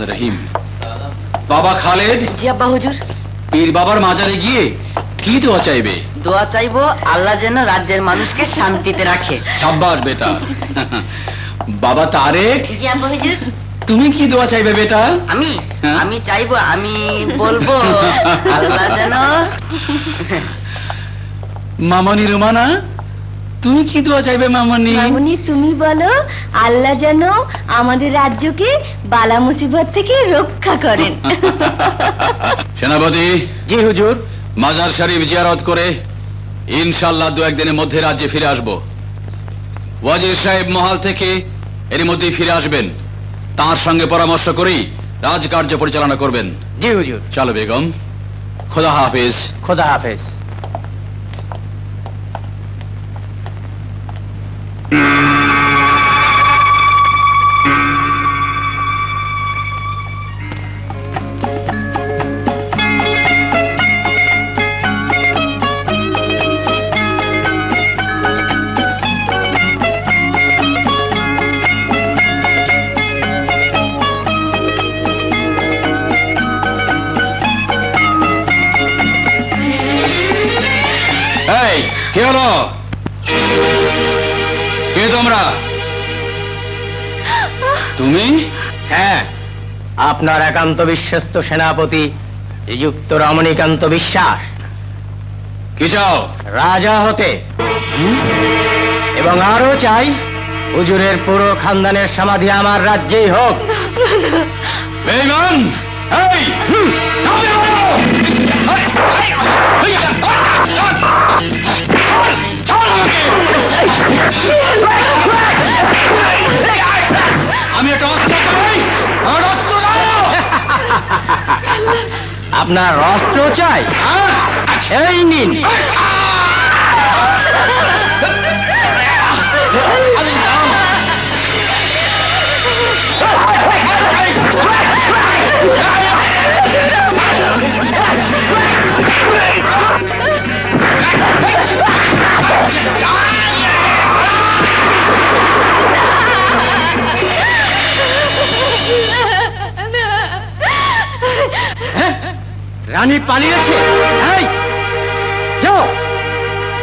রহমান রহিম। বাবা খালেদ জি আব্বা হুজুর। পীর বাবার মাজারে গিয়ে কি দোয়া চাইবে? দোয়া চাইব আল্লাহ যেন রাজ্যের মানুষকে শান্তিতে রাখে। সাব্বাস বেটা। বাবা তারেক জি আব্বা হুজুর। তুমি কি দোয়া চাইবে বেটা? আমি? হ্যাঁ? আমি চাইব আমি বলব আল্লাহ যেন মামনি রুমানা তুমি কি দোয়া চাইবে মামনি? মামুনি তুমি বলো আল্লাহ যেন আমাদের রাজ্যকে বালা মুসিবত থেকে রক্ষা করেন। সেনাপতি। জি হুজুর। মাজার শরীফ জিয়ারত করে ইনশাল্লাহ দু একদিনের মধ্যে রাজ্যে ফিরে আসব। ওয়াজির সাহেব মহাল থেকে এর মধ্যেই ফিরে আসবেন। তার সঙ্গে পরামর্শ করেই রাজকার্য পরিচালনা করবেন। জি হুজুর। চলো বেগম। খোদা হাফেজ। খোদা হাফেজ। আপনার একান্ত বিশ্বস্ত সেনাপতি শ্রীযুক্ত রমণীকান্ত বিশ্বাস কি চাও রাজা হতে এবং আরও চাই হুজুরের পুরো খানদানের সমাধি আমার রাজ্যেই হোক! আমি একটা অস্ত্র চাই আমার অস্ত্র আপনার অস্ত্র চাই? এই নিন হ্যাঁ? রানী পালিয়েছে। এই যাও।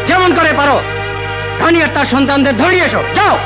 যেমন করে পারো। রানী আর তার সন্তানদের ধরিয়ে এসো। যাও।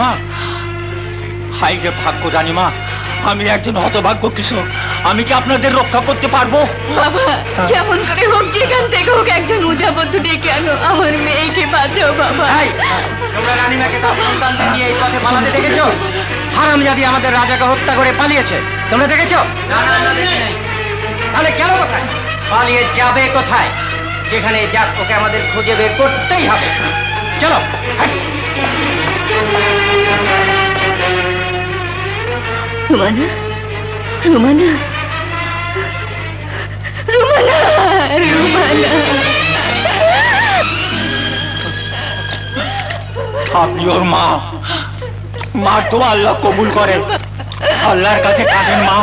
রানীমা হাই রে ভাগ্য রানীমা আমি একজন হতভাগ্য কৃষক। আমি কি আপনাদের রক্ষা করতে পারব? বাবা যেমন করে হোক যেখান থেকে হোক একজন উজাবদ্ধ ডেকে আনো আমার মেয়েকে বাঁচাও বাবা। তোমরা রানীমাকে তার সন্তানদের নিয়ে এই পথে পালাতে দেখেছ? হারামজাদি আমাদের রাজাকে হত্যা করে পালিয়েছে। তোমরা দেখেছ? তাহলে গেল কোথায়? পালিয়ে যাবে কোথায়? যেখানে যাক ওকে আমাদের খুঁজে বের করতেই হবে। চলো হাট। রুমানা রুমানা রুমানা রুমানা। আপনি ওর মা। মা তো আল্লাহ কবুল করে। আল্লাহর কাছে কাঁদেন মা।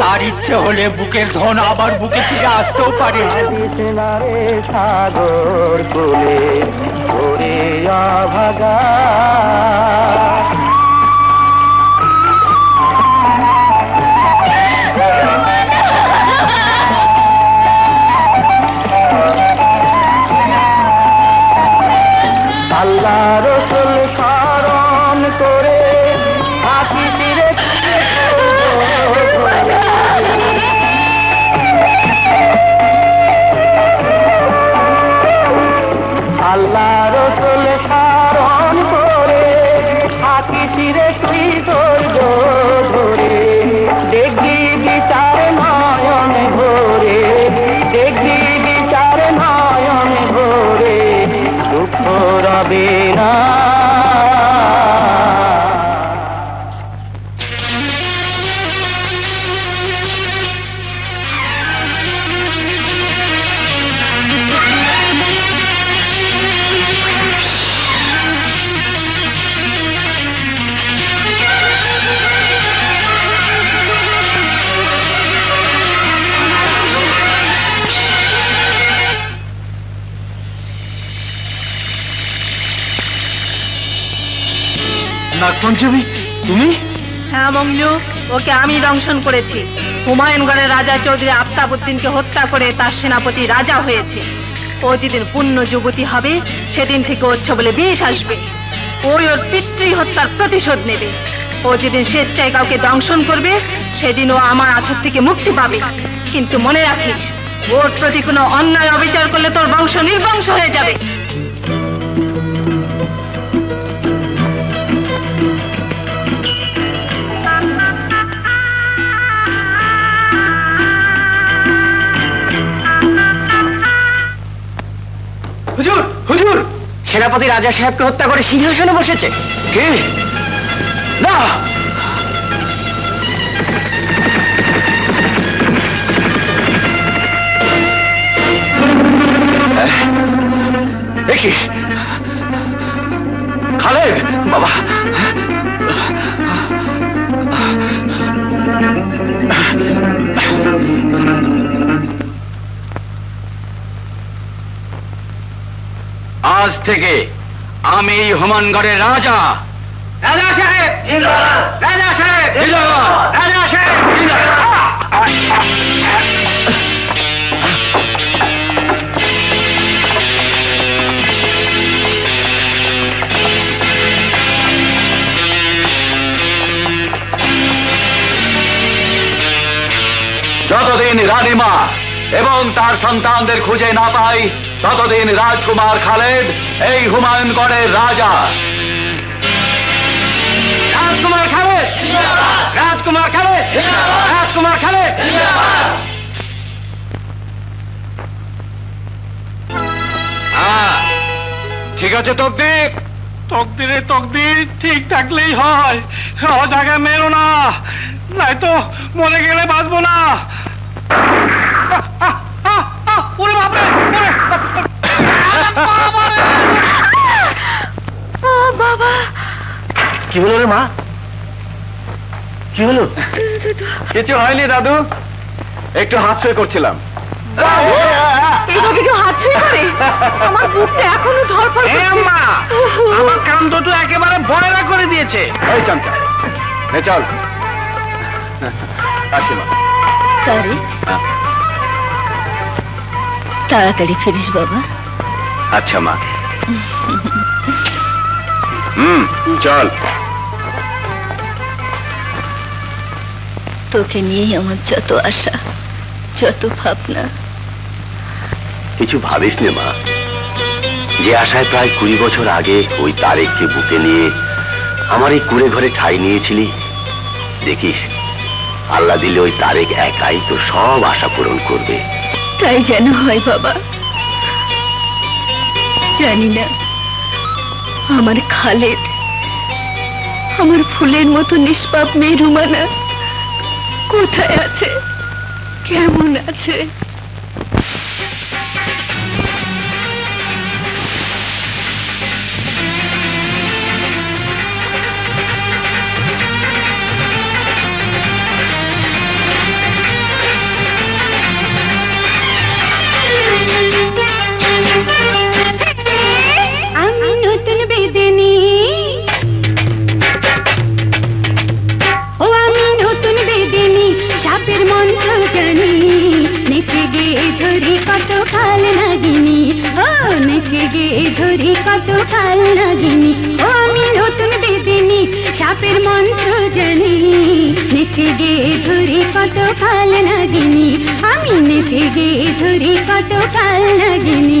তার ইচ্ছে হলে বুকের ধন আবার বুকে ফিরে আসতেও পারে। সাগর কোলে ভাগা আল্লাহ রসুল স্মরণ করে হ্যাঁ মংলু ওকে আমি দংশন করেছি। হুমায়ুনগড়ের রাজা চৌধুরী আফতাবুদ্দিনকে হত্যা করে তার সেনাপতি রাজা হয়েছে। ও যেদিন পূর্ণ যুবতী হবে, সেদিন থেকে ওর বলে বিষ আসবে। ওই ওর পিতৃ হত্যার প্রতিশোধ নেবে। ও যেদিন স্বেচ্ছায় কাউকে দংশন করবে, সেদিন ও আমার আছর থেকে মুক্তি পাবে। কিন্তু মনে রাখিস, ওর প্রতি কোনো অন্যায় অবিচার করলে তোর বংশ নির্বংশ হয়ে যাবে। সেনাপতি রাজা সাহেবকে হত্যা করে সিংহাসনে বসেছে। কে? না! দেখি খালেদ! বাবা! আজ থেকে আমি এই হুমানগড়ের রাজা। রাজা সাহেব! রাজা সাহেব! জিন্দাবাদ! রাজা সাহেব! যতদিন রানীমা এবং তার সন্তানদের খুঁজে না পাই ততদিন রাজকুমার খালেদ এই হুমায়ুনগড়ের রাজা। রাজকুমার খালেদ! রাজকুমার খালেদ! রাজকুমার খালেদ! হ্যাঁ ঠিক আছে তকদির? তকদিরে তকদির ঠিক থাকলেই হয়। জায়গায় মেরো না নাই তো মরে গেলে বাঁচবো না। বাবা। কি হলো রে মা? কি হলো? কিছু হয়নি দাদু। একটু হাত ছুঁয়ে করছিলাম। এইভাবে কেউ হাত ছুঁয়ে করে। আমার বুকটা এখনও ধরপড় এ আম্মা আমার কান দুটো একেবারে বয়রা করে দিয়েছে। এই চামচা নে চল। আসি মা। তারিক তাড়াতাড়ি ফিরিস বাবা। আচ্ছা মা। হুম চল। তোকে নিয়েই আমার যত আশা যত ভাবনা। কিছু ভাবিস নে মা। যে আশায় প্রায় কুড়ি বছর আগে ওই তারেককে বুকে নিয়ে আমার এই কুড়ে ঘরে ঠাই নিয়েছিলি দেখিস আল্লাহ দিলে ওই তারেক একাই তো সব আশা পূরণ করবে। তাই যেন হয় বাবা। জানি না। আমার খালেদ আমার ফুলের মতো নিষ্পাপ মেয়ে রুমানা কোথায় আছে? কেমন আছে? কত কাল নাগিনি? ও নেচে গে ধরি কত কাল নাগিনি? ও আমি নতুন বেদিনি, সাপের মন্ত্র জানি। নেচে গে ধরি কত কাল নাগিনি? আমি নেচে গে ধরি কত কাল নাগিনী?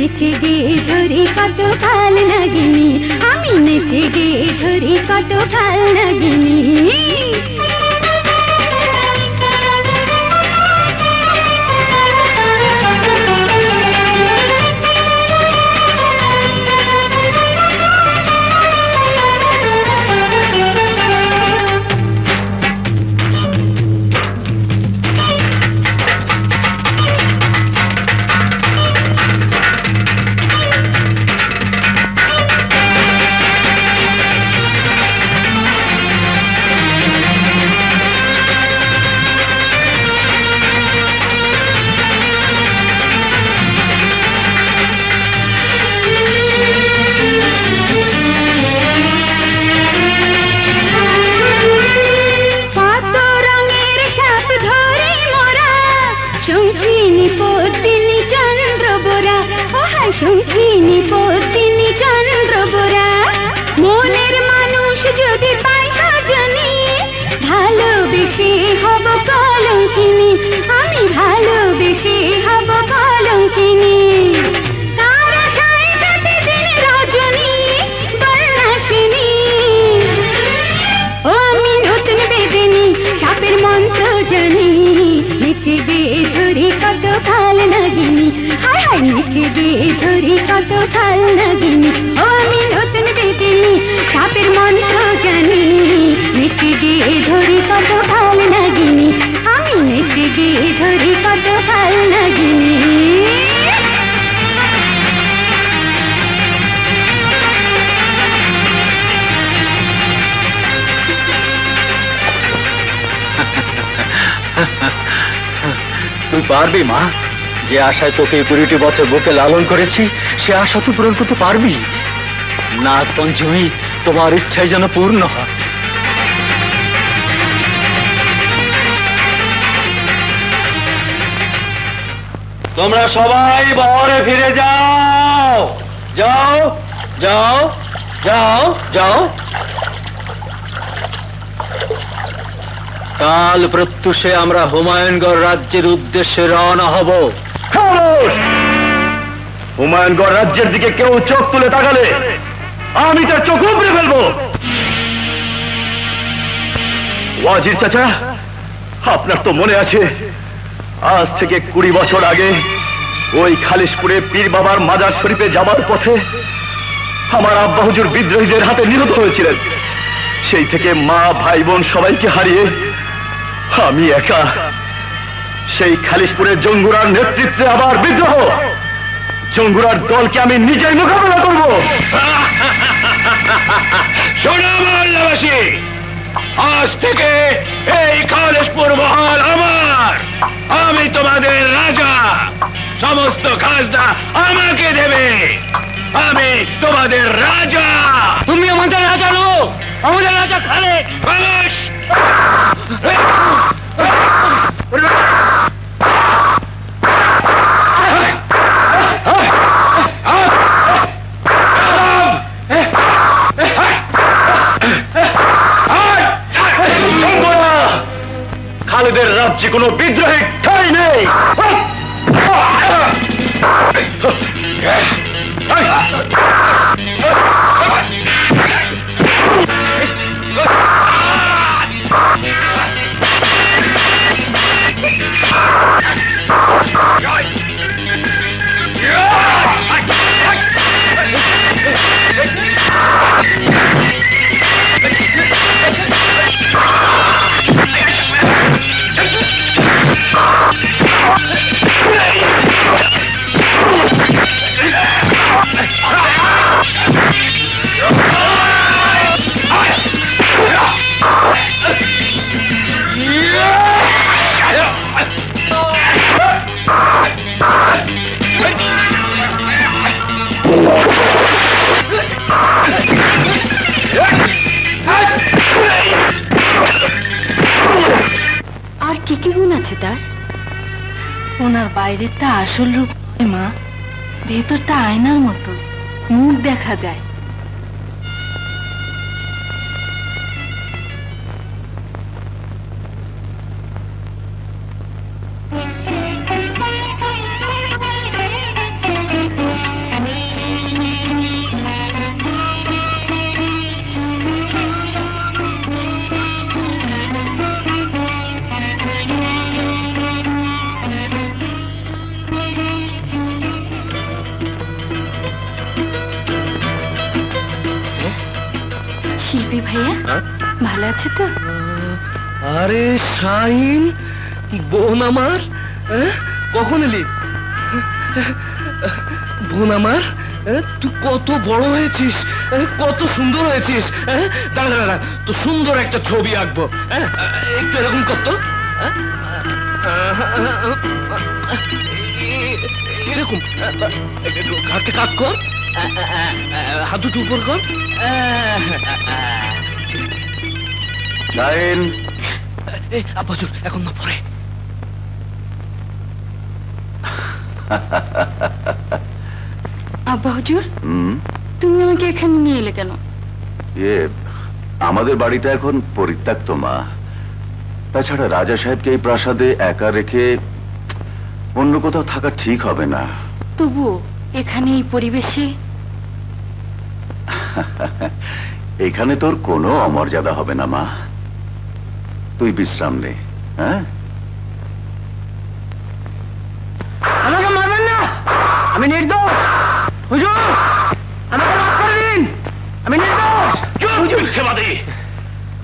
নেচে গে ধরি কত কাল নাগিনি আমি নেচে গে ধরি কত কাল নাগিনি। হায় হায় নেচে গে ধরি কত কাল নাগিনী। ও আমি নতুন বেদিনী, সাপের মন্ত্র জানি নেচে গে ধরি কত কাল নাগিনী। আমি নেচে তুই পারবি, মা? যে আশায় তোকে কুড়িটি বছর বুকে লালন করেছি, সে আশা তুই পূরণ করতে পারবি? নাগ পঞ্চমী, তোমার ইচ্ছাই যেন পূর্ণ হয়। তোমরা সবাই বহরে ফিরে যাও। যাও যাও যাও যাও। কাল প্রত্যুষে আমরা হুমায়ুনগড় রাজ্যের উদ্দেশ্যে রওনা হব। হুমায়ুনগড় রাজ্যের দিকে কেউ চোখ তুলে তাকালে আমি তার চোখ উপড়ে ফেলব। ওয়াজির চাচা, আপনার তো মনে আছে, আজ থেকে কুড়ি বছর আগে ওই খালিশপুরে পীর বাবার মাজার শরীফে যাবার পথে আমার আব্বা হুজুর বিদ্রোহীদের হাতে নিহত হয়েছিলেন। সেই থেকে মা, ভাই, বোন সবাইকে হারিয়ে আমি একা সেই খালিশপুরের জঙ্গুরার নেতৃত্বে আবার বিদ্রোহ। জঙ্গুরার দলকে আমি নিজেই মোকাবেলা করব। শোনো আজ থেকে এই খালেশপুর মহল আমার। আমি তোমাদের রাজা সমস্ত খাজনা আমাকে দেবে। আমি তোমাদের রাজা। তুমি আমাদের রাজা নো আমাদের রাজা খালে খালাস রাজ্যে কোনো বিদ্রোহী ঠাই নেই আর ওনার বাইরেরটা আসল রূপ মা ভেতরটা আয়নার মতো মুখ দেখা যায়। আরে শাহিন, বোন আমার হ্যাঁ? কখন এলি বোন আমার হ্যাঁ? তুই কত বড় হয়েছিস হ্যাঁ? কত সুন্দর হয়েছিস হ্যাঁ? দাঁড়া দাঁড়া তো সুন্দর একটা ছবি আঁকবো? একটু এরকম কর তো হ্যাঁ? এরকম হাতে কাজ কর, হাত দুটো উপর কর আব্বাজুর এখন না পরে। আব্বা হুজুর? হুম? তুমি আমাকে এখানে নিয়ে এলে কেন? ইয়ে আমাদের বাড়িটা এখন পরিত্যক্ত মা। তাছাড়া রাজা সাহেবকে এই প্রাসাদে একা রেখে অন্য কোথাও থাকা ঠিক হবে না। তবুও এখানে এই পরিবেশে? এখানে তোর কোনো অমর্যাদা হবে না মা। তুই বিশ্রাম নে হ্যাঁ? আমাকে মারবেন না! আমি নির্দোষ! হুজুর! আমাকে মাফ করে দিন! আমি নির্দোষ!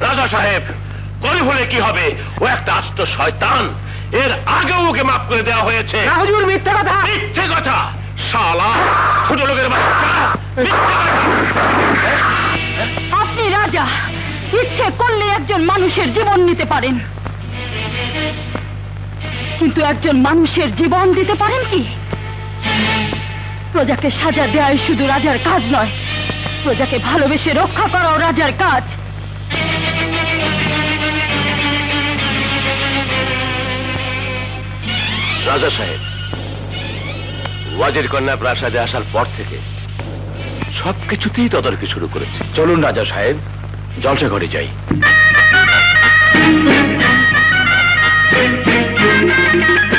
রাজা সাহেব করে হলে কি হবে? ও একটা আস্ত শয়তান। এর আগেও ওকে মাফ করে দেওয়া হয়েছে। না হুজুর মিথ্যা কথা! মিথ্যে কথা! শালা ছোট লোকের বাচ্চা! মিথ্যে কথা। ইচ্ছে করলে একজন মানুষের জীবন নিতে পারেন। কিন্তু একজন মানুষের জীবন দিতে পারেন কি? প্রজাকে সাজা দেওয়াই শুধু রাজার কাজ নয় প্রজাকে ভালোবেসে রক্ষা করাও রাজার কাজ। রাজা সাহেব ওয়াজির কন্যা প্রাসাদে আসার পর থেকে সবকিছুতেই তদারকি শুরু করেছে। চলুন রাজা সাহেব জলসা ঘরে যাই। কি ভালোবাসি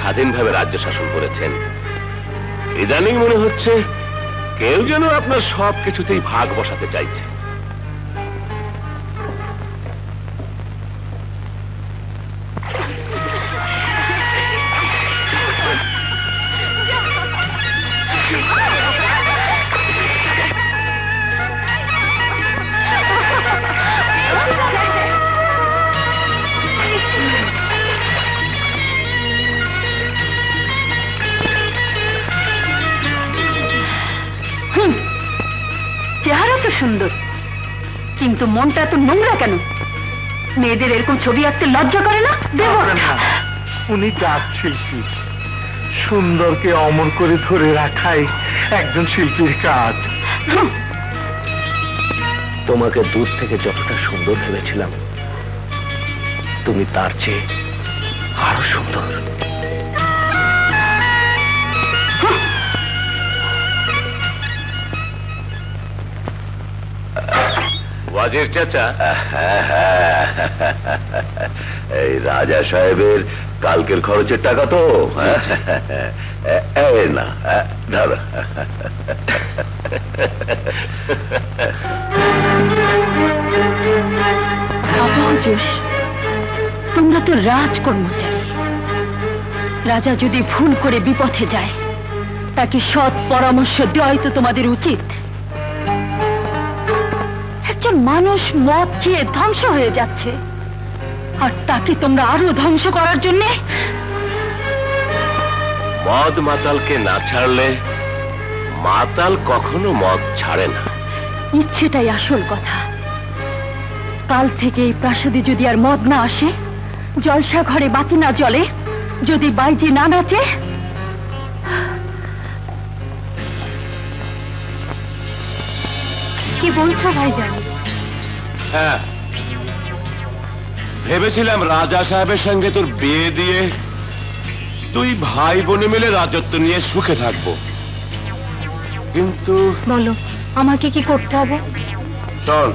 স্বাধীনভাবে রাজ্য শাসন করেছেন। ইদানিং মনে হচ্ছে কেউ যেন আপনার সব কিছুতেই ভাগ বসাতে চাইছে। মনটা এত নোংরা কেন? মেয়েদের এরকম ছবি আঁকতে লজ্জা করে না? দেব। উনি চাঁদ শিল্পী সুন্দরকে অমর করে ধরে রাখাই একজন শিল্পীর কাজ। তোমাকে দূর থেকে যতটা সুন্দর ভেবেছিলাম তুমি তার চেয়ে আরও সুন্দর। ওয়াজির চাচা? এই রাজা সাহেবের কালকের খরচের টাকা তো এই না ধরো হুজুর তোমরা তো রাজ কর্মচারী রাজা যদি ভুল করে বিপথে যায় তাকে সৎ পরামর্শ দেওয়াই তো তোমাদের উচিত। একজন মানুষ মদ খেয়ে ধ্বংস হয়ে যাচ্ছে। আর তাকে তোমরা আরও ধ্বংস করার জন্যে মদ মাতালকে না ছাড়লে মাতাল কখনো মদ ছাড়ে না। ইচ্ছেটাই আসল কথা। কাল থেকে এই প্রাসাদে যদি আর মদ না আসে জলসা ঘরে বাতি না জ্বলে যদি বাইজি না নাচে কি বলছো ভাইজান? হ্যাঁ। ভেবেছিলাম রাজা সাহেবের সঙ্গে তোর বিয়ে দিয়ে তুই ভাই বোনে মিলে রাজত্ব নিয়ে সুখে থাকব। কিন্তু বলো আমাকে কি করতে হবে? শোন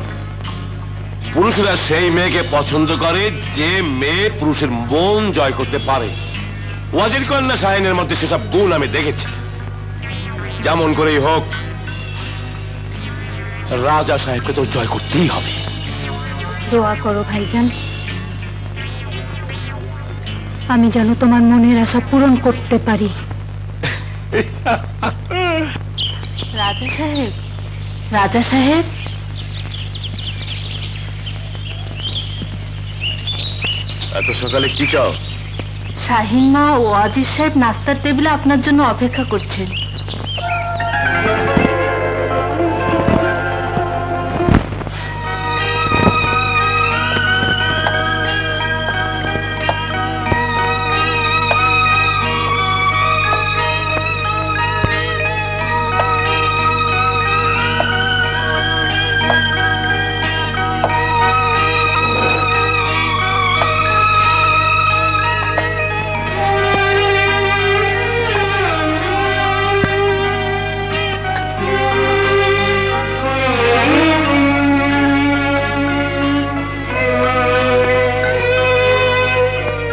পুরুষরা সেই মেয়েকে পছন্দ করে যে মেয়ে পুরুষের মন জয় করতে পারে। ওয়াজির কন্যা শাহিনের মধ্যে সেসব গুণ আমি দেখেছি। যেমন করেই হোক রাজা সাহেবকে তো জয় করতেই হবে। দোয়া করো ভাইজান। আমি যেন তোমার মনের আশা পূরণ করতে পারি। রাজা সাহেব রাজা সাহেব। এত সকালে কি চাও? শাহিন মা ও আজিজ সাহেব নাস্তার টেবিলে আপনার জন্য অপেক্ষা করছেন।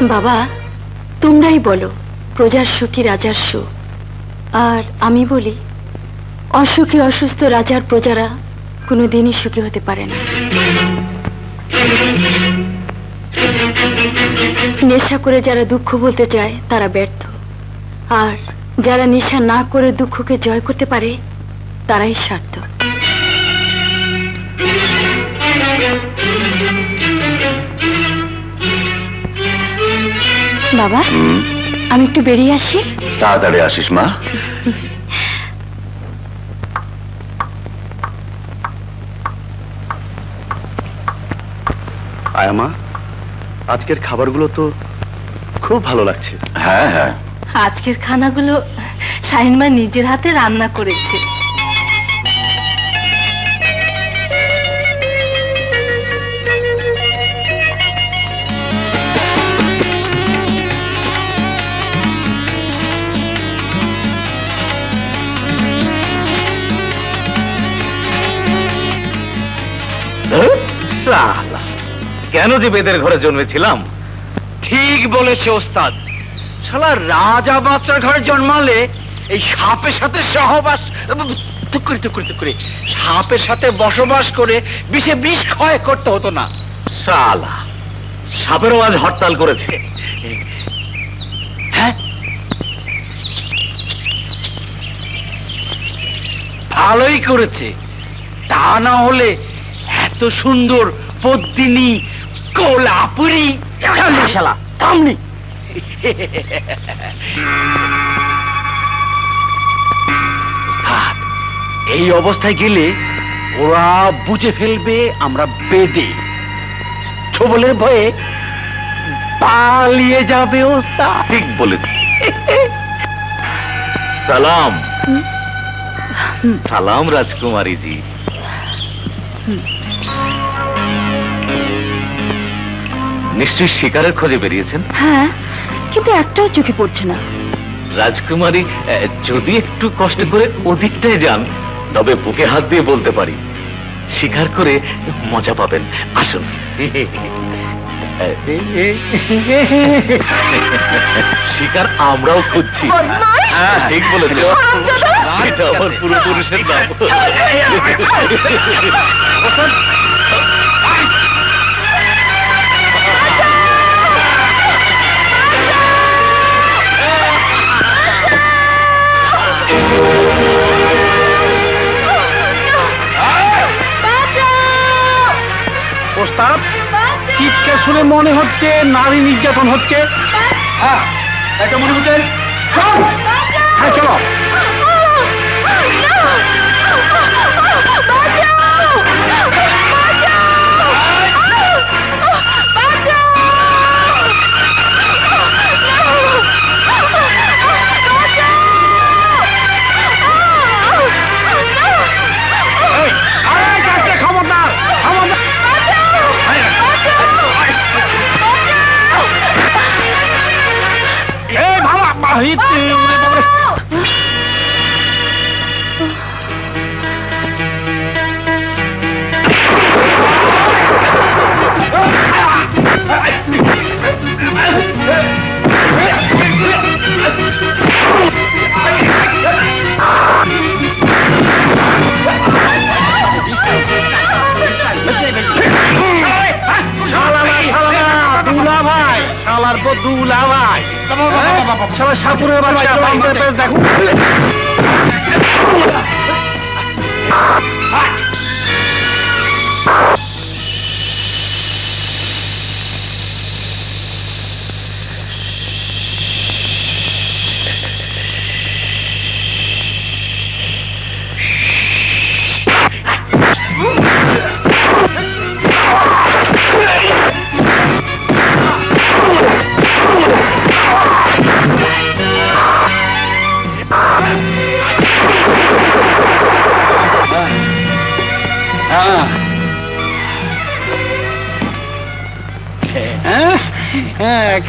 বাবা, তোমরাই বলো, প্রজার সুখী রাজার সুখ। আর আমি বলি, অসুখী অসুস্থ রাজার প্রজারা কোনোদিনই সুখী হতে পারে না। নেশা করে যারা দুঃখ বলতে চায়, তারা ব্যর্থ। আর যারা নেশা না করে দুঃখকে জয় করতে পারে, তারাই সার্থক বাবা আমি একটু বেরিয়ে আসি। তাড়াতাড়ি আসিস মা। আয়ামা আজকের খাবারগুলো তো খুব ভালো লাগছে। হ্যাঁ হ্যাঁ। আজকের খানাগুলো শাহিনমা নিজের হাতে রান্না করেছে। কেন যে বেদের ঘরে জন্মেছিলাম? ঠিক বলেছে ওস্তাদ। শালা রাজা বাচ্চার ঘরে জন্মালে এই সাপের সাথে সহবাস সাপের সাথে বসবাস করে বিষে বিষ ক্ষয় করতে হতো না। শালা, সাপেরও আজ হরতাল করেছে। হ্যাঁ? ভালোই করেছে। তা না হলে এত সুন্দর পদ্মিনী কোলাপুরি। শালা ওস্তাদ, এই অবস্থায় গেলে ওরা বুঝে ফেলবে আমরা বেদে। ছবলের ভয়ে পালিয়ে যাবে ওস্তাদ ঠিক বলেছে সালাম। সালাম রাজকুমারী জি নিশ্চয়ই শিকারের খোঁজে বেরিয়েছেন? হ্যাঁ কিন্তু একটাও চোখে পড়ছে না। রাজকুমারী যদি একটু কষ্ট করে ওদিকটায় যান তবে বুকে হাত দিয়ে বলতে পারি। শিকার করে মজা পাবেন। আসুন। শিকার আমরাও খুঁজছি। হ্যাঁ, ঠিক বলেছ। এটা আমার পুরুষের নাম। ওস্তাদ চিৎকার শুনে মনে হচ্ছে নারী নির্যাতন হচ্ছে। হ্যাঁ এটা মনে হচ্ছে? চল। ভালো বাহির দুলা শালার পর দুলা ভাই শালা সাপুরের বাচ্চা দেখো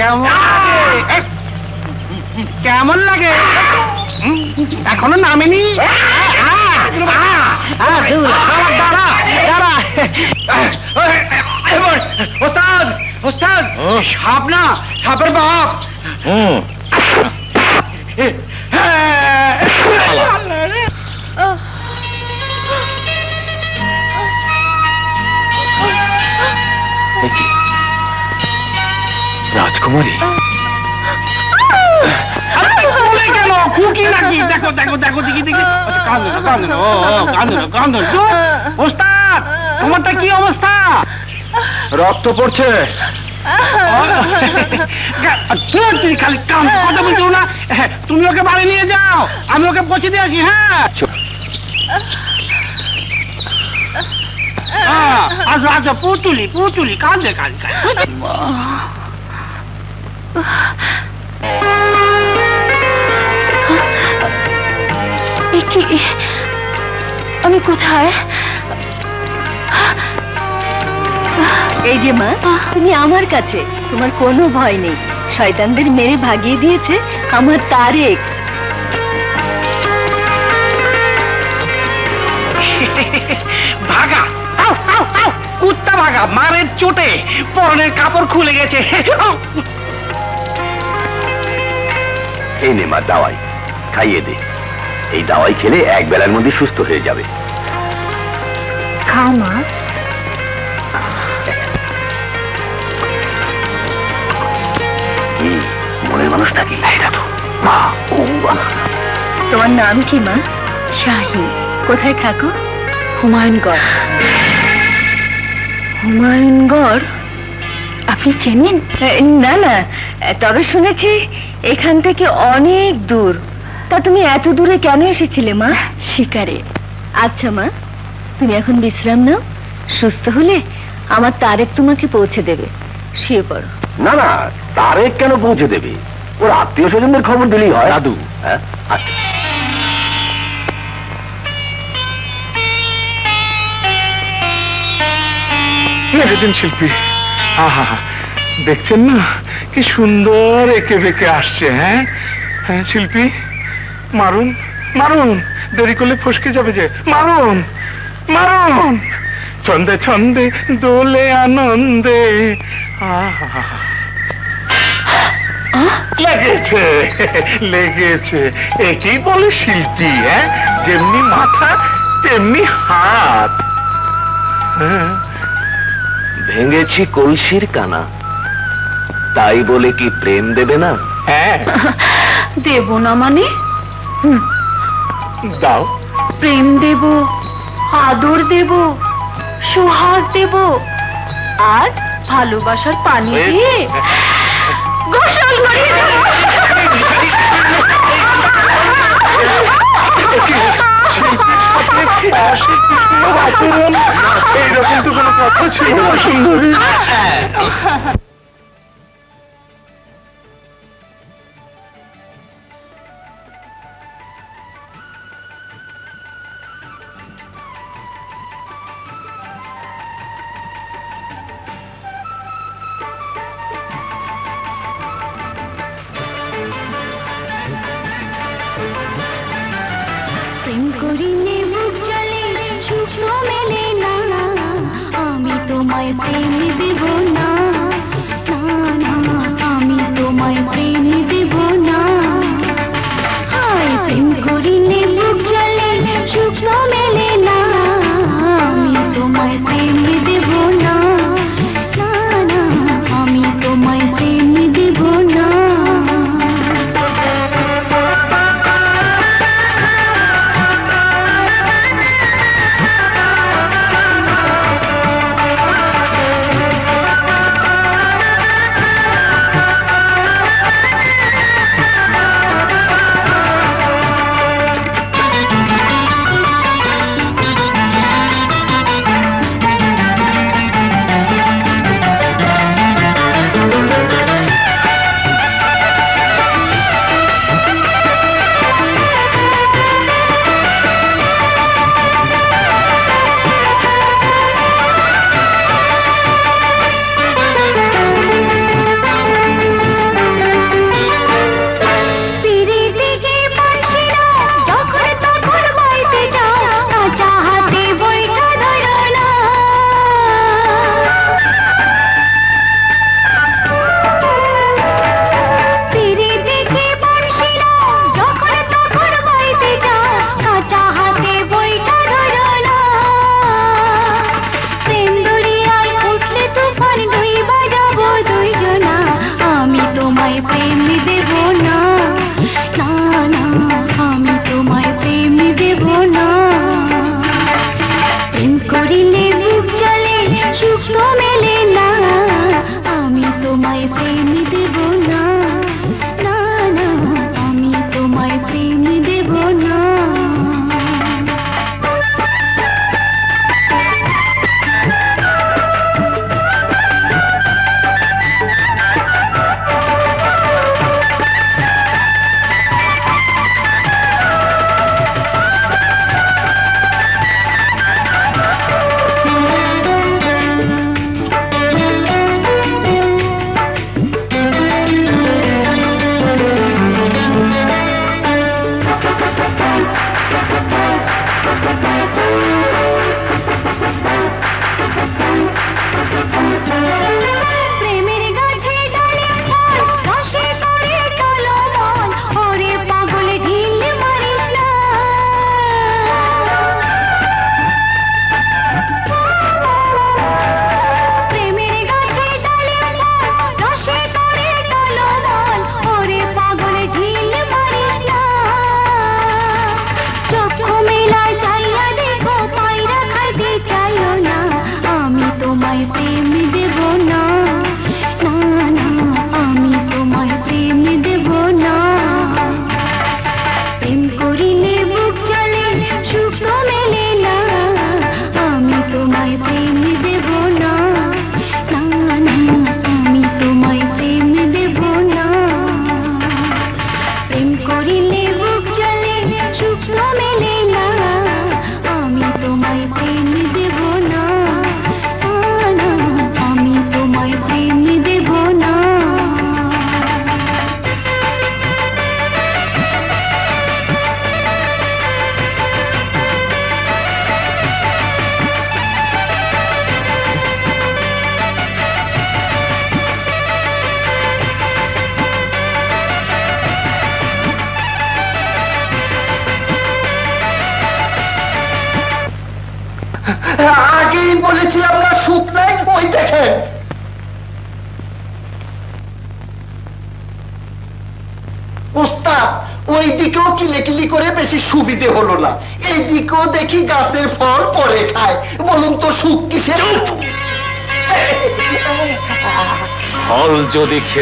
কেমন লাগে? কেমন লাগে? এখনও নামেনি? ওস্তাদ ওস্তাদ সাপ না সাপের বাপ। রাজকুমারী বলে গেল নাকি? দেখো দেখো দেখো দেখি দেখি। আচ্ছা, কান্দো না কান্দো না ও ও, কান্দো না কান্দো ওস্তাদ তোমারটা কি অবস্থা? রক্ত পড়ছে। তুই তুই খালি কাম কথা বলছো না। হ্যাঁ, তুমি ওকে বাড়ি নিয়ে যাও। আমি ওকে পৌঁছে দিয়ে আসি হ্যাঁ। আসো পুতুলি পুতুলি কাঁদে কাঁদে আমি কোথায়? এই যে মা তুমি আমার কাছে। তোমার কোনো ভয় নেই। শয়তানদের মেরে ভাগিয়ে দিয়েছে আমার তারেক। ভাগা। কুত্তা ভাগা মারের চোটে। পরনের কাপড় খুলে গেছে। এই নে মা দাওয়াই। খাইয়ে দে। এই দাওয়াই খেলে এক বেলার মধ্যে সুস্থ হয়ে যাবে। খাও মা। মনের মানুষটাকে এটা তো মা তোমার নাম কি মা? শাহিন কোথায় থাকো? হুমায়ুনগড়। হুমায়ুনগড়? আপনি চেনেন? না না। তবে শুনেছি এখান থেকে অনেক দূর। তা তুমি এত দূরে কেন এসেছিলে মা? শিকারে। আচ্ছা মা তুমি এখন বিশ্রাম নাও। সুস্থ হলে আমার তারেক তোমাকে পৌঁছে দেবে। শুয়ে পড়ো। না না তারেক কেন পৌঁছে দেবে? ওর আত্মীয় স্বজনদের খবর দিলেই হয়। দাদু। হ্যাঁ আচ্ছা শিল্পী আহা দেখছেন না? কি সুন্দর একে বেঁকে আসছে হ্যাঁ? হ্যাঁ শিল্পী, মারুন মারুন, দেরি করলে ফসকে যাবে যে। মারুন মারুন, ছন্দে ছন্দে, দোলে আনন্দে। লেগেছে লেগেছে। একেই বলে শিল্পী হ্যাঁ? যেমনি মাথা, তেমনি হাত। হ্যাঁ। ভেঙেছি কলসির কানা। তাই বলে কি প্রেম দেবে না? হ্যাঁ। দেব না মানে? দাও। প্রেম দেব আদর দেব সোহাগ দেব আর ভালোবাসার পানি দিয়ে গোসল করিয়ে এইরকম তো কোনো কথা ছিল সুন্দরী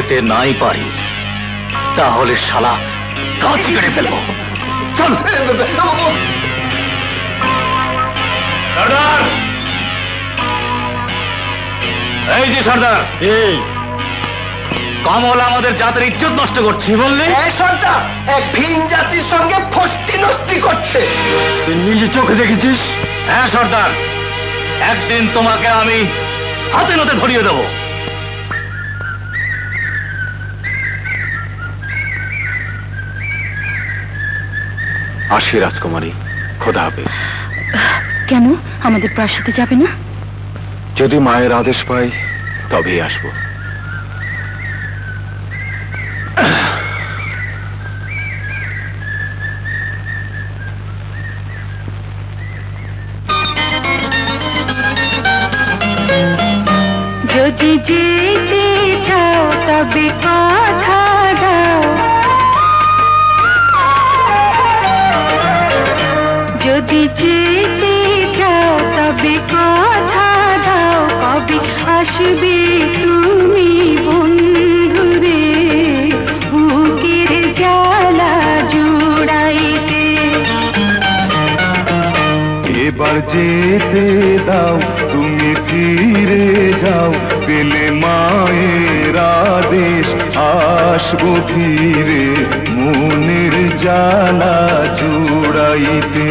যদি খেতে নাই পারি তাহলে শালা গাছ কেড়ে ফেলব। চল। সর্দার! এই যে সর্দার এই। কমল আমাদের জাতের ইজ্জত নষ্ট করছে বললে? হ্যাঁ সর্দার এক ভিন জাতির সঙ্গে ফস্তি নষ্টি করছে। নিজে চোখে দেখেছিস? হ্যাঁ সর্দার একদিন তোমাকে আমি হাতে নাতে ধরিয়ে দেবো। আসি রাজকুমারী খোদা হবে কেন? আমাদের প্রাসাদে যাবে না? যদি মায়ের আদেশ পাই তবেই আসব। এবার যেতে দাও তুমি ফিরে যাও। পেলে মায়ের আদেশ আসব ফিরে। মনের জ্বালা জুড়াইতে।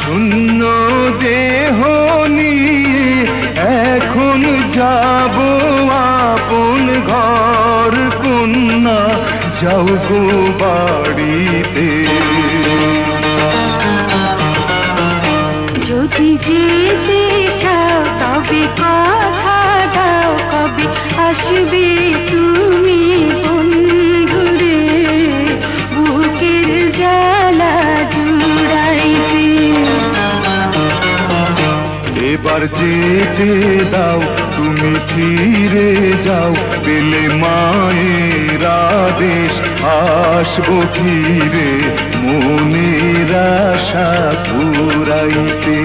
শূন্য দেহ নিয়ে এখন যাব আপন ঘর কন্যা যাও বাড়িতে এবার যেতে দাও তুমি ফিরে যাও। পেলে মায়ের আদেশ আসব ফিরে মনের আশা পুরাইতে।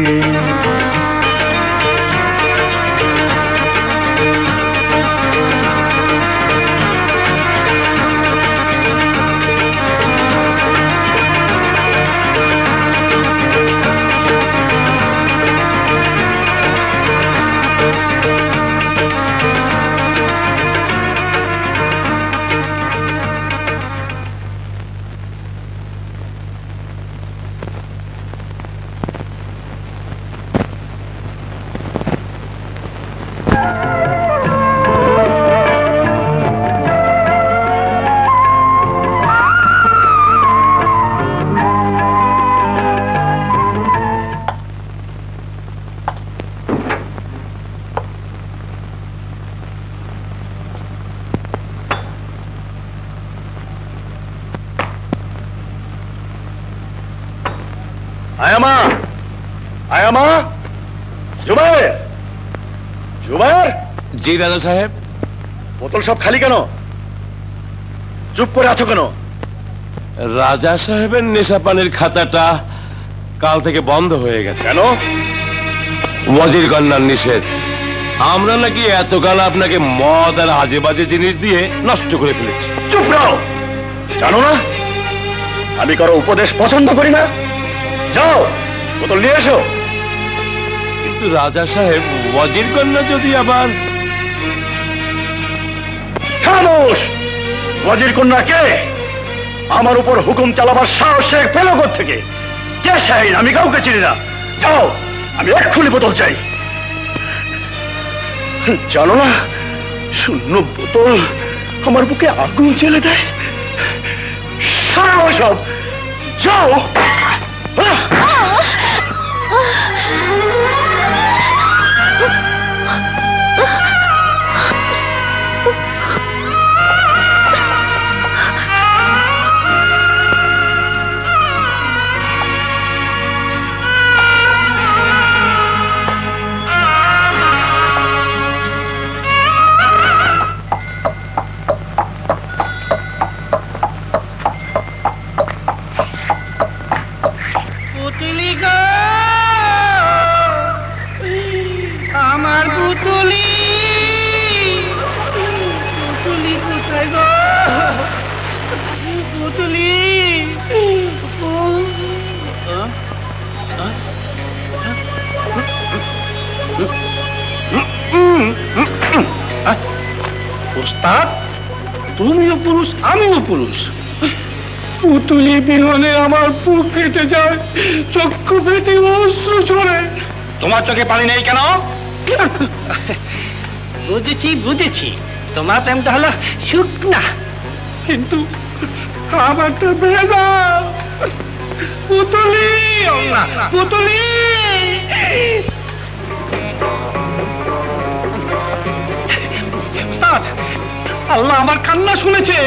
জি দাদা সাহেব। বোতল সব খালি কেন? চুপ করে আছো কেন? রাজা সাহেবের নেশা পানির খাতাটা কাল থেকে বন্ধ হয়ে গেছে। কেন? ওয়াজির কন্যার নিষেধ। আমরা নাকি এতকাল আপনাকে মদ আর আজে বাজে জিনিস দিয়ে নষ্ট করে ফেলেছি। চুপ রাও! জানো না? আমি কারও উপদেশ পছন্দ করি না। যাও বোতল নিয়ে এসো। কিন্তু রাজা সাহেব ওয়াজির কন্যা যদি আবার খামোশ। ওয়াজির কন্যা কে? আমার উপর হুকুম চালাবার সাহস সে পেল থেকে কে শাহিন? আমি কাউকে চিনি না। যাও, আমি এক্ষুনি বোতল চাই। জানো না, শূন্য বোতল আমার বুকে আগুন জ্বেলে দেয়। সারা সব যাও। বুক ফেটে যায় চক্ষু ফেটে অস্ত্র ছড়ে। তোমার চোখে পানি নেই কেন? বুঝেছি বুঝেছি। তোমার প্রেমটা হলো শুকনা। কিন্তু আমারটা ভেজা পুতুলি পুতুলি। আল্লাহ আমার কান্না শুনেছে।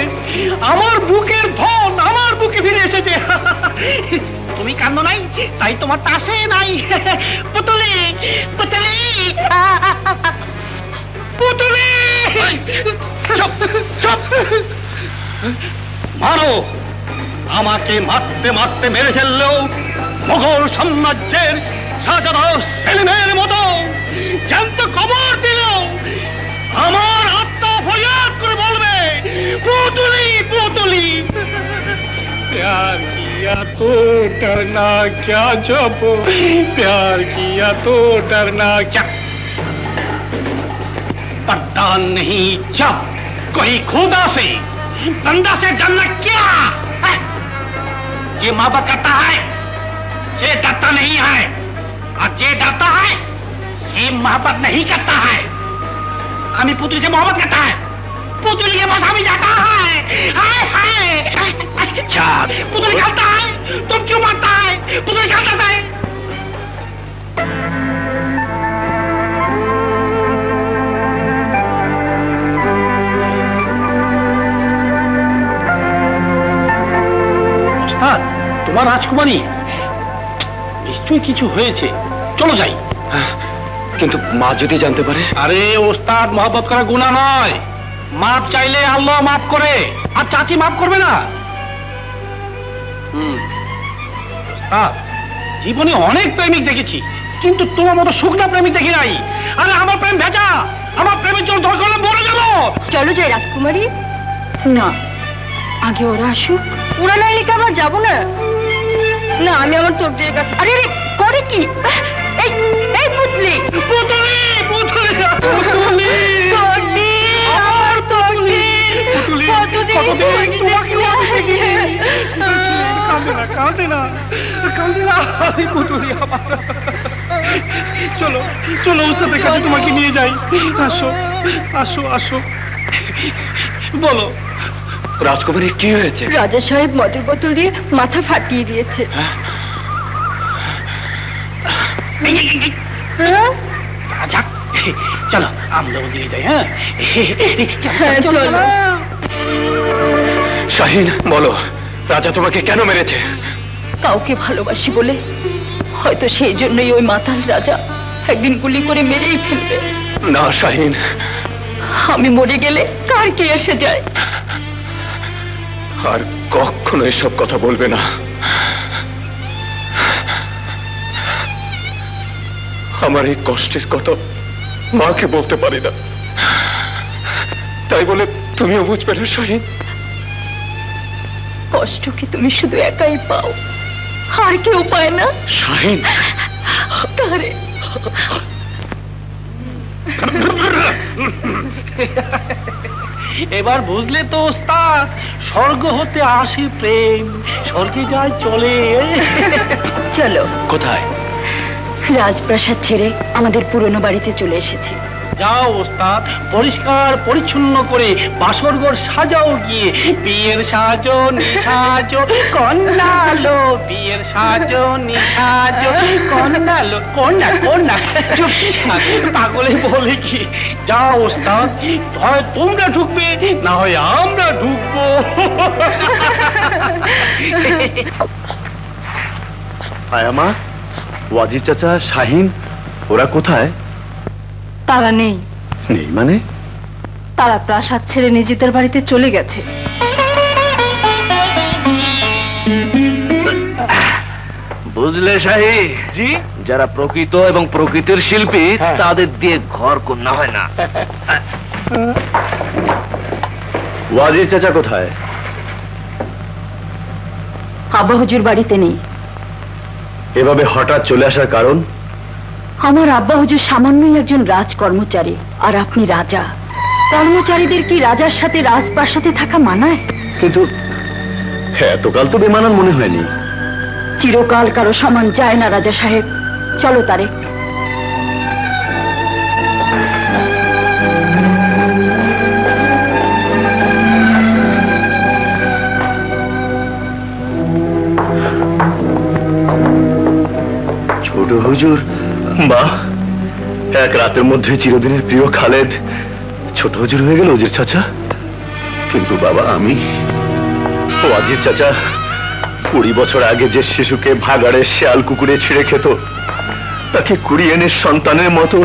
আমার বুকের ধন আমার বুকে ফিরে এসেছে। তুমি কান্দো নাই, তাই তোমার তাসে নাই। পুতুলি পুতুলি। পুতুলি। মানো আমাকে মারতে মারতে মেরে ফেললেও মোগল সাম্রাজ্যের সাজানো সেলিমের মতো জ্যান্ত কবর দিল। আমার আত্মা ফরিয়াদ করে বলবে, পুতুলি পুতুলি। প্যার किया तो डरना क्या जब? प्यार किया तो डरना क्या? पट्टा नहीं जब कोई खुदा से, बंदा से डरना क्या है? ये मोहब्बत करता है, ये डरता नहीं है। और ये डरता है, ये मोहब्बत नहीं करता है। हमें पुतली से मोहब्बत करता है। पुतली के पास हमें जाता है। हाय हाय अच्छा पुतली खाता है तुम क्यों मारता है पुतली खाता है ওস্তাদ তোমার রাজকুমারী নিশ্চয়ই কিছু হয়েছে চলো যাই কিন্তু মা যদি জানতে পারে আরে ওস্তাদ মহব্বত করা গুণা নয় মাপ চাইলে আল্লাহ মাফ করে আর চাচি মাফ করবে না হুম ওস্তাদ জীবনে অনেক প্রেমিক দেখেছি কিন্তু তোমার মতো শুকনা প্রেমিক দেখি নাই। আরে আমার প্রেম ভেজা আমার প্রেমের জন্য দরকার হলে মরে যাব। চলো যাই রাজকুমারী। না। আগে ওরা আসুক। ওরা না এলে আবার যাব না? না আমি আমার তকদিরের কাছে আরে আরে করে কি? এই এই পুতলি। পুতুলি পুতুলি। পুতুলি। কতদিন কতদিন তোমাকে কাঁদে না কাঁদে না কাঁদে না আরে পুতুলি আমার চলো চলো ওস্তাদের কাছে তোমাকে নিয়ে যাই আসো আসো আসো বলো। রাজকুমারী কি হয়েছে? রাজা সাহেব মদের বোতল দিয়ে মাথা ফাটিয়ে দিয়েছে চলো আমরা ওদিকে যাই হ্যাঁ, চলো। শাহিন বলো রাজা তোমাকে কেন মেরেছে? কাউকে ভালোবাসি বলে। হয়তো সেই জন্যই ওই মাতাল রাজা একদিন গুলি করে মেরেই ফেলবে। না শাহিন। আমি মরে গেলে কার কে এসে যায়? আর কখনো এসব কথা বলবে না। আমার এই কষ্টের কথা মাকে বলতে পারি না। তাই বলে তুমিও বুঝবে না শাহিন কষ্ট কি তুমি শুধু একাই পাও? আর কেউ পায় না? শাহিন তারে। এবার বুঝলে তো ওস্তাদ স্বর্গ হতে আসে প্রেম স্বর্গে যায় চলে। চলো। কোথায়? রাজপ্রাসাদ ছেড়ে আমাদের পুরনো বাড়িতে চলে এসেছি। যাও ওস্তাদ, পরিষ্কার পরিচ্ছন্ন করে বাসরঘর সাজাও গিয়ে। বিয়ের সাজো কন্যালো, বিয়ের সাজো কন্যালো, কন্যা কন্যা। চুপ পাগলে বলে কি? যাও ওস্তাদ, হয় তোমরা ঢুকবে, না হয় আমরা ঢুকবো। আয়ামা ওয়াজির চাচা, শাহিন, ওরা কোথায়? তারা নেই। নেই মানে? তারা প্রাসাদ ছেড়ে নিজেদের বাড়িতে চলে গেছে। বুঝলে শাহি? জি? যারা প্রকৃত এবং প্রকৃতির শিল্পী তাদের দিয়ে ঘর কন্যা হয় না। ওয়াজির চাচা কোথায়? আব্বা হুজুর বাড়িতে নেই। এভাবে হঠাৎ চলে আসার কারণ? আমার আব্বা হুজুর সামান্যই একজন রাজ কর্মচারী আর আপনি রাজা। কর্মচারীদের কি রাজার সাথে রাজপ্রাসাদে থাকা মানায়? কিন্তু এতকাল তো বেমানান মনে হয়নি। চিরকাল কারও সমান যায় না রাজা সাহেব। চলো তারে। ছোট হুজুর মা এক রাতের মধ্যে চিরদিনের প্রিয় খালেদ ছোট হুজুর হয়ে গেল ওজির চাচা। কিন্তু বাবা, আমি চাচা, কুড়ি বছর আগে যে শিশুকে ভাগাড়ে শেয়াল কুকুরে ছিঁড়ে খেত, তাকে কুড়ি এনে সন্তানের মতো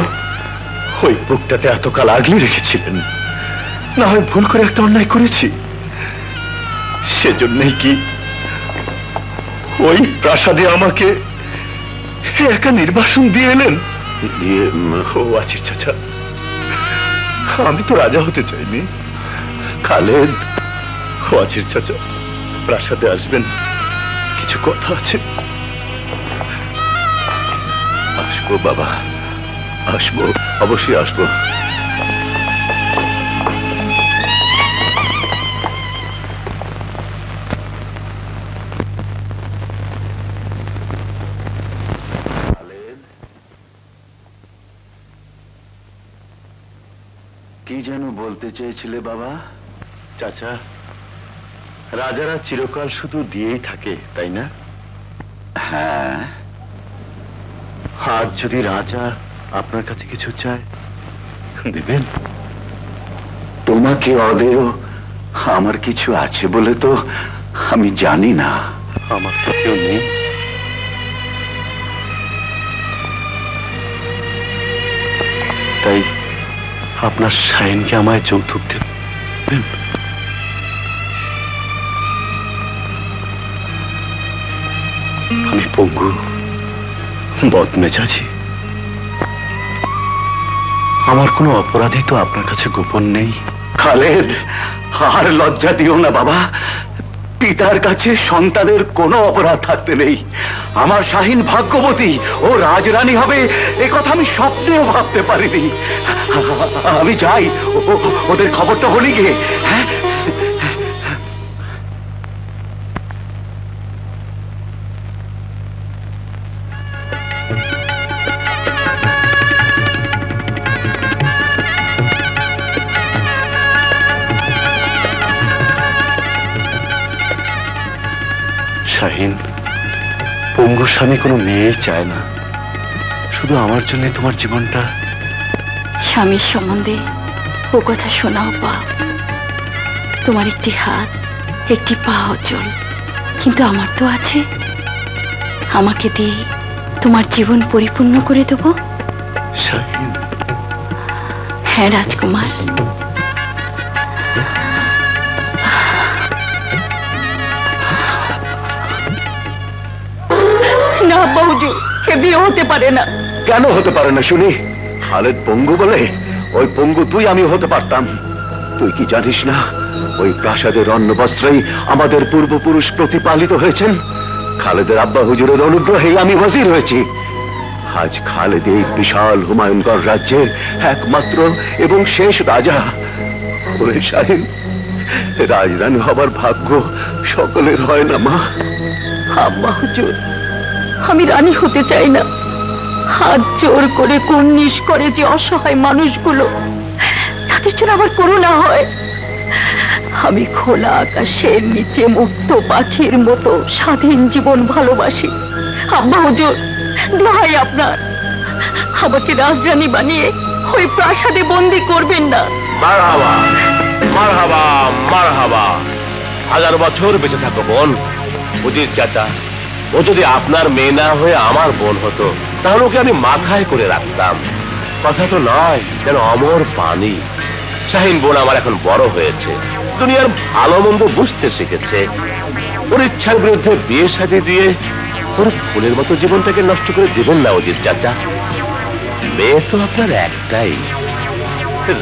ওই বুকটাতে এতকাল আগলে রেখেছিলেন। না হয় ভুল করে একটা অন্যায় করেছি। সেজন্যই কি ওই প্রাসাদে আমাকে একা নির্বাসন দিয়ে এলেন? ও আছির চাচা। আমি তো রাজা হতে চাইনি। খালেদ, ও আছির চাচা। প্রাসাদে আসবেন। কিছু কথা আছে? আসব, বাবা। আসব, অবশ্যই আসব। যেন বলতে চেয়েছিলে বাবা? চাচা রাজারা চিরকাল শুধু দিয়েই থাকে তাই না? হ্যাঁ। আজ যদি রাজা আপনার কাছে কিছু চায় দিবেন। তোমাকে অদেয় আমার কিছু আছে বলে তো আমি জানি না। আমার কাছেও নেই। তাই আপনার সাইনকে আমায় যৌতুক দেবেন আমি পঙ্গু, বদমেজাজি। আমার কোনো অপরাধী তো আপনার কাছে গোপন নেই। খালেদ, আর লজ্জা দিও না বাবা। পিতার কাছে সন্তানের কোনো অপরাধ থাকতে নেই। আমার শাহিন ভাগ্যবতী ও রাজরানী হবে, এ কথা আমি স্বপ্নেও ভাবতে পারিনি। আমি যাই ওদের খবরটা হলি গিয়ে হ্যাঁ? স্বামী কোনো মেয়ে চায় না। শুধু আমার জন্য তোমার জীবনটা। স্বামীর সম্বন্ধে ও কথা শোনাও পা। তোমার একটি হাত একটি পা অচল কিন্তু আমার তো আছে। আমাকে দিয়ে তোমার জীবন পরিপূর্ণ করে দেব। হ্যাঁ রাজকুমার। এ বিয়ে হতে পারে না। কেন হতে পারে না শুনি? খালেদ পঙ্গু বলে, ওই পঙ্গু তুই, আমি হতে পারতাম। তুই কি জানিস না, ওই প্রাসাদের অন্ন বস্ত্রেই আমাদের পূর্বপুরুষ প্রতিপালিত হয়েছেন? খালেদের আব্বা হুজুরের অনুগ্রহেই আমি ওয়াজির হয়েছি। আজ খালেদ এই বিশাল হুমায়ুনগড় রাজ্যের একমাত্র এবং শেষ রাজা। ওরে শাহিন রাজধানী হবার ভাগ্য সকলের হয় না মা। আব্বা হুজুর আমি রানী হতে চাই না। হাত জোর করে কুর্নিশ করে যে অসহায় মানুষগুলো, তাদের জন্য আবার করুণা হয়। আমি খোলা আকাশের নিচে মুক্ত পাখির মতো স্বাধীন জীবন ভালোবাসি। আব্বা হুজুর, দোহাই আপনার। আমাকে রাজরানী বানিয়ে ওই প্রাসাদে বন্দি করবেন না। হাজার বছর বেঁচে থাকো বোন উজির চাচা ও যদি আপনার মেয়ে না হয়ে আমার বোন হতো, তাহলে ওকে আমি মাথায় করে রাখতাম। কথা তো নয়, যেন অমর পানি শাহিন বোন আমার এখন বড় হয়েছে। দুনিয়ার ভালো মন্দ বুঝতে শিখেছে। ওর ইচ্ছার বিরুদ্ধে বিয়ে সাজিয়ে দিয়ে ওর ফুলের মতো জীবনটাকে নষ্ট করে দেবেন না অজিত চাচা। মেয়ে তো আপনার একটাই।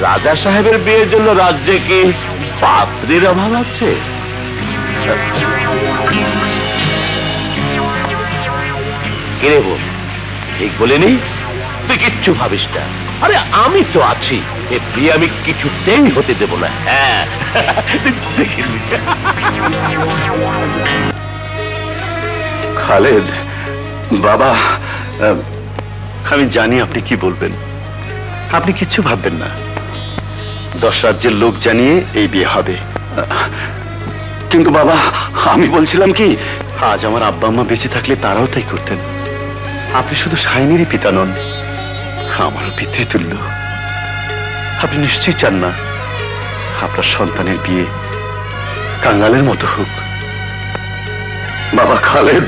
রাজা সাহেবের বিয়ের জন্য রাজ্যে কি পাত্রীর অভাব আছে? কিরে বোন ঠিক বলিনি? তুই কিচ্ছু ভাবিস না। আরে, আমি তো আছি। এ বিয়ে আমি কিছুতেই হতে দেব না। হ্যাঁ। খালেদ, বাবা আমি জানি আপনি কি বলবেন। আপনি কিচ্ছু ভাববেন না। দশ রাজ্যের লোক জানিয়ে এই বিয়ে হবে। কিন্তু বাবা, আমি বলছিলাম কি, আজ আমার আব্বা আম্মা বেঁচে থাকলে তারাও তাই করতেন। আপনি শুধু সাইনেরই পিতা নন, আমারও পিতে তুল্য। আপনি নিশ্চয়ই চান না আপনার সন্তানের বিয়ে কাঙ্গালের মতো হোক। বাবা খালেদ,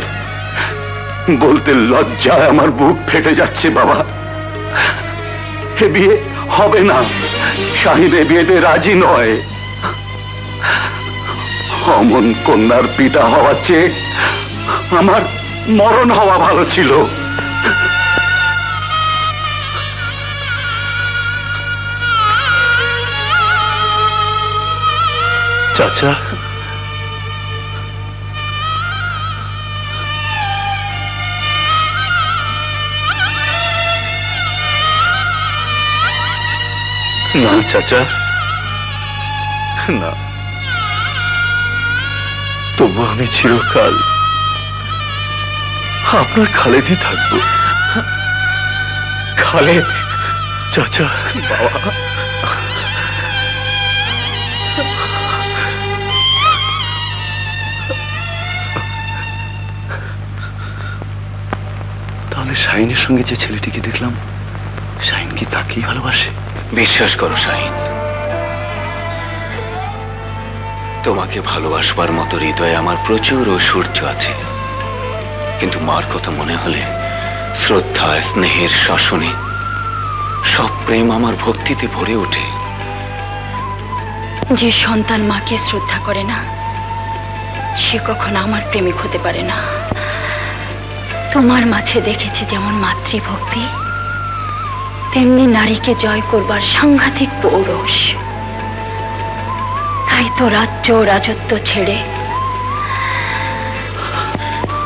বলতে লজ্জায় আমার বুক ফেটে যাচ্ছে, বাবা। এ বিয়ে হবে না শাহিদ এ বিয়েতে রাজি নয়। অমন কন্যার পিতা হওয়ার চেয়ে আমার মরণ হওয়া ভালো ছিল। চাচা। না চাচা। না। তবু আমি চিরকাল আপনার খালেদই থাকব। খালেদ চাচা বাবা। শাহিনের সঙ্গে যে ছেলেটিকে দেখলাম শাহিন কি তাকেই ভালোবাসে? বিশ্বাস করো শাহিন। তোমাকে ভালোবাসবার মতো হৃদয়ে আমার প্রচুর ঐশ্বর্য আছে। কিন্তু মার কথা মনে হলে শ্রদ্ধা স্নেহের শাসনে সব প্রেম আমার ভক্তিতে ভরে ওঠে। যে সন্তান মাকে শ্রদ্ধা করে না সে কখন আমার প্রেমিক হতে পারে না। তোমার মাঝে দেখেছি যেমন মাতৃভক্তি, তেমনি নারীকে জয় করবার সাংঘাতিক পৌরষ। তাই তো রাজ্য রাজত্ব ছেড়ে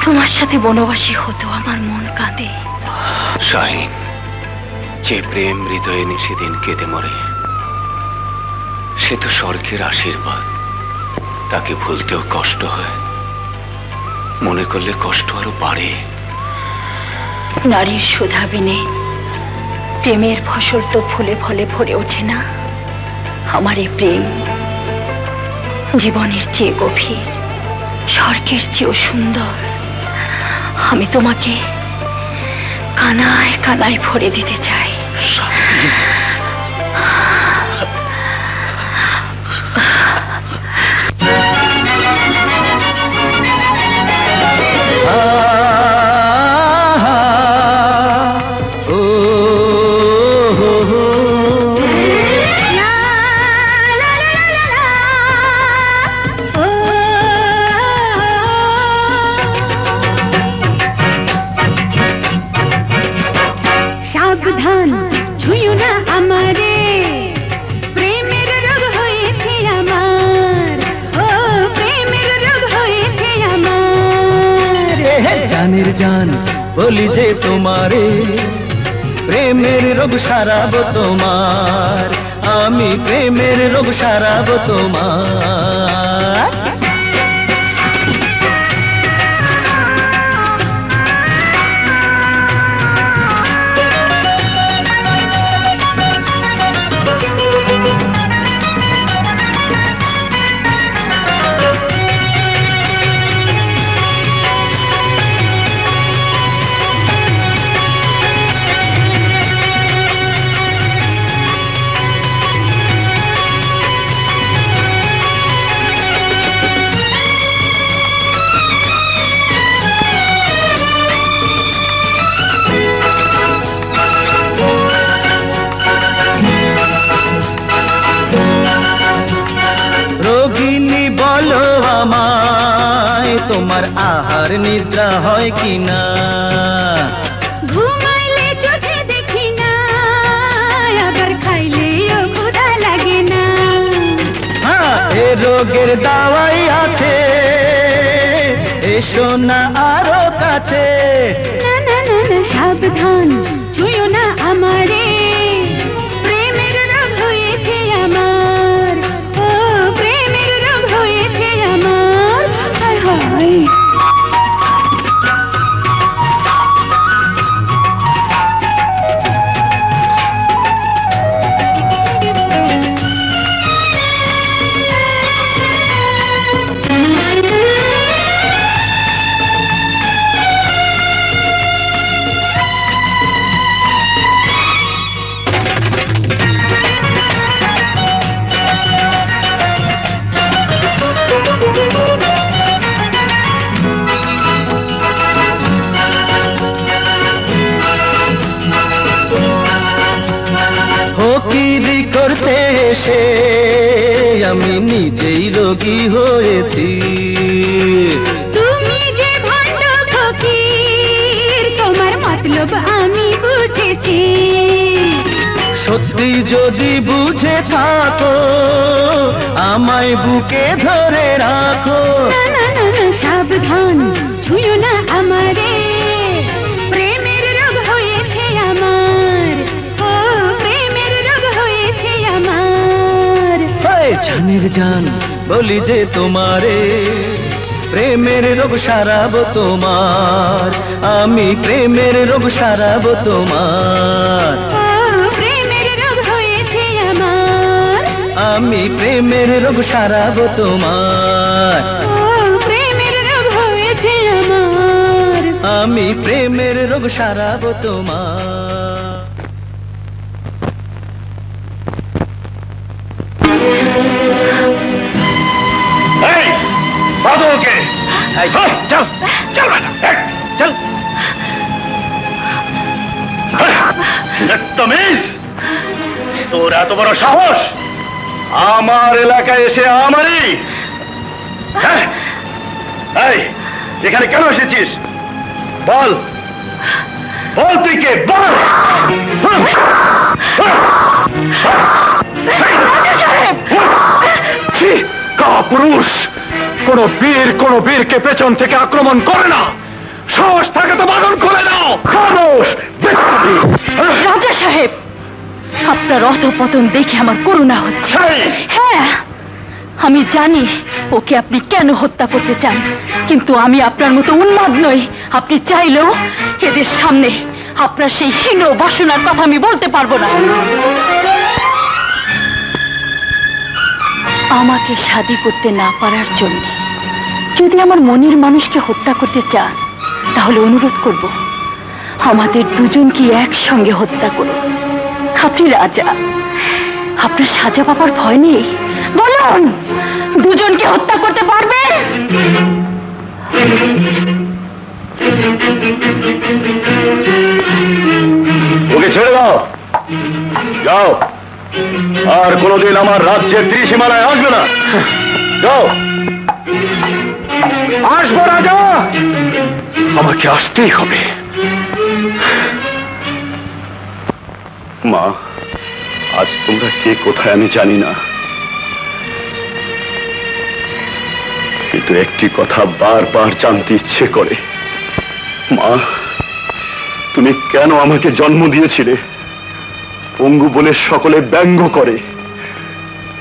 তোমার সাথে বনবাসী হতো আমার মন কাঁদে। যে প্রেম হৃদয়ে নিষেদিন কেঁদে মরে, সে তো স্বর্গের আশীর্বাদ। তাকে ভুলতেও কষ্ট হয়। মনে করলে কষ্ট আরও বাড়ে। নারীর সুধা বিনে প্রেমের ফসল তো ফুলে ফলে ভরে ওঠে না। আমার এই প্রেম জীবনের চেয়ে গভীর, স্বর্গের চেয়েও সুন্দর। আমি তোমাকে কানায় কানায় ভরে দিতে চাই। সাবধান জান বলি যে তোমারে প্রেমের রোগ সারাবো তোমার আমি প্রেমের রোগ সারাবো তোমার। তোমার আহার নিদ্রা হয় কিনা? ঘুমাইলে চোখে দেখি না আবার খাইলেও ক্ষুধা লাগে না। হ্যাঁ এ রোগের দাওয়াই আছে এসো না আরও রোগ সারাবো তোমার আমি প্রেমের রোগ সারাবো তোমার। প্রেমের রোগ হয়েছে আমার। আমি প্রেমের রোগ সারাবো তোমার। ও প্রেমের রোগ হয়েছে আমার। আমি প্রেমের রোগ সারাবো তোমার। চল চল চল। তোর এত বড় সাহস? আমার এলাকায় এসে আমারই। হ্যাঁ? এখানে কেন এসেছিস? বল। বল তুই কে? বল। পুরুষ কোন বীর কোন বীরকে পেছন থেকে আক্রমণ করে না। সাহস থাকে তো বাদন করে দাও। রাজা সাহেব আপনার অধপতন দেখে আমার করুণা হচ্ছে। হ্যাঁ আমি জানি ওকে আপনি কেন হত্যা করতে চান কিন্তু আমি আপনার মতো উন্মাদ নই। আপনি চাইলেও এদের সামনে আপনার সেই হীন বাসনার কথা আমি বলতে পারব না। আমাকে শাদি করতে না পারার জন্য যদি আমার মনের মানুষকে হত্যা করতে চান, তাহলে অনুরোধ করব, আমাদের দুজনকে একসঙ্গে হত্যা করুন। আপনি রাজা, আপনার সাজা পাবার ভয় নেই? বলুন, দুজনকে হত্যা করতে পারবেন? ওকে ছেড়ে দাও। যাও। আর কোনোদিন আমার রাজ্যের ত্রিসীমানায় আসবে না। যাও। আসব রাজা। আমাকে আসতেই হবে। মা, আজ তোমরা কে কোথায় আমি জানি না। কিন্তু একটি কথা বারবার জানতে ইচ্ছে করে। মা, তুমি কেন আমাকে জন্ম দিয়েছিলে? পঙ্গু বলে সকলে ব্যঙ্গ করে।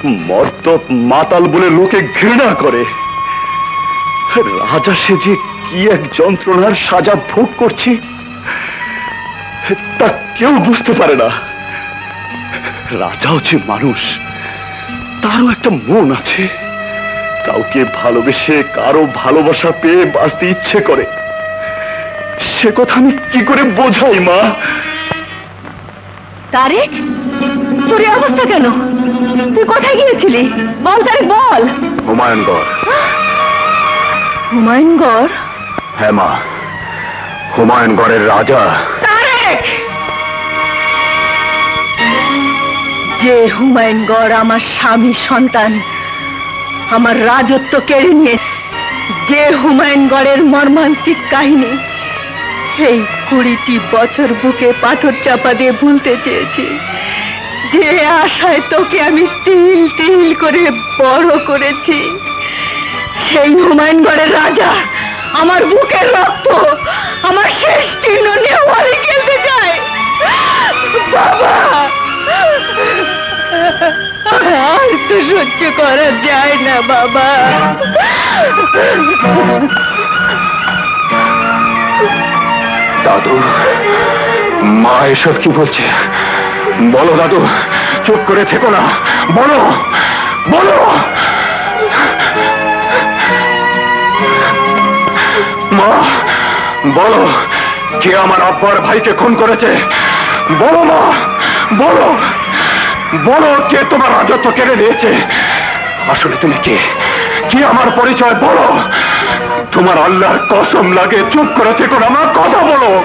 মর্ত মাতাল বলে লোকে ঘৃণা করে। রাজা সেজে কি এক যন্ত্রণার সাজা ভোগ করছি তা কেউ বুঝতে পারে না। রাজা হচ্ছে মানুষ তারও একটা মন আছে। কাউকে ভালোবেসে কারও ভালোবাসা পেয়ে বাঁচতে ইচ্ছে করে। সে কথা আমি কি করে বোঝাই মা? তারেক তোর অবস্থা কেন? তুই কোথায় গিয়েছিলি? বল তারেক বল। হুমায়ুনগড় হুমায়ুনগড়? হ্যাঁ মা। হুমায়ুনগড়ের রাজা। তারেক! যে হুমায়ুনগড় আমার স্বামী সন্তান আমার রাজত্ব কেড়ে নিয়ে যে হুমায়ুনগড়ের মর্মান্তিক কাহিনী এই কুড়িটি বছর বুকে পাথর চাপা দিয়ে ভুলতে চেয়েছি। যে আশায় তোকে আমি তিল তিল করে বড় করেছি। সেই হুমায়ুনগড়ের রাজা, আমার বুকের রক্ত, আমার শেষ চিহ্ন নিয়ে ওয়ালে খেলতে চায়। বাবা! আর তো সহ্য করা যায় না, বাবা। দাদু, মা এসব কি বলছে? বলো, দাদু, চুপ করে থেকো না। বলো বলো! মা, বলো, কে আমার আব্বার ভাইকে খুন করেছে? বলো মা, বলো বলো কে তোমার রাজত্ব কেড়ে নিয়েছে? আসলে তুমি কে? কি আমার পরিচয়? বলো। তোমার আল্লাহর কসম লাগে, চুপ করে থেকো আমার কথা বলো।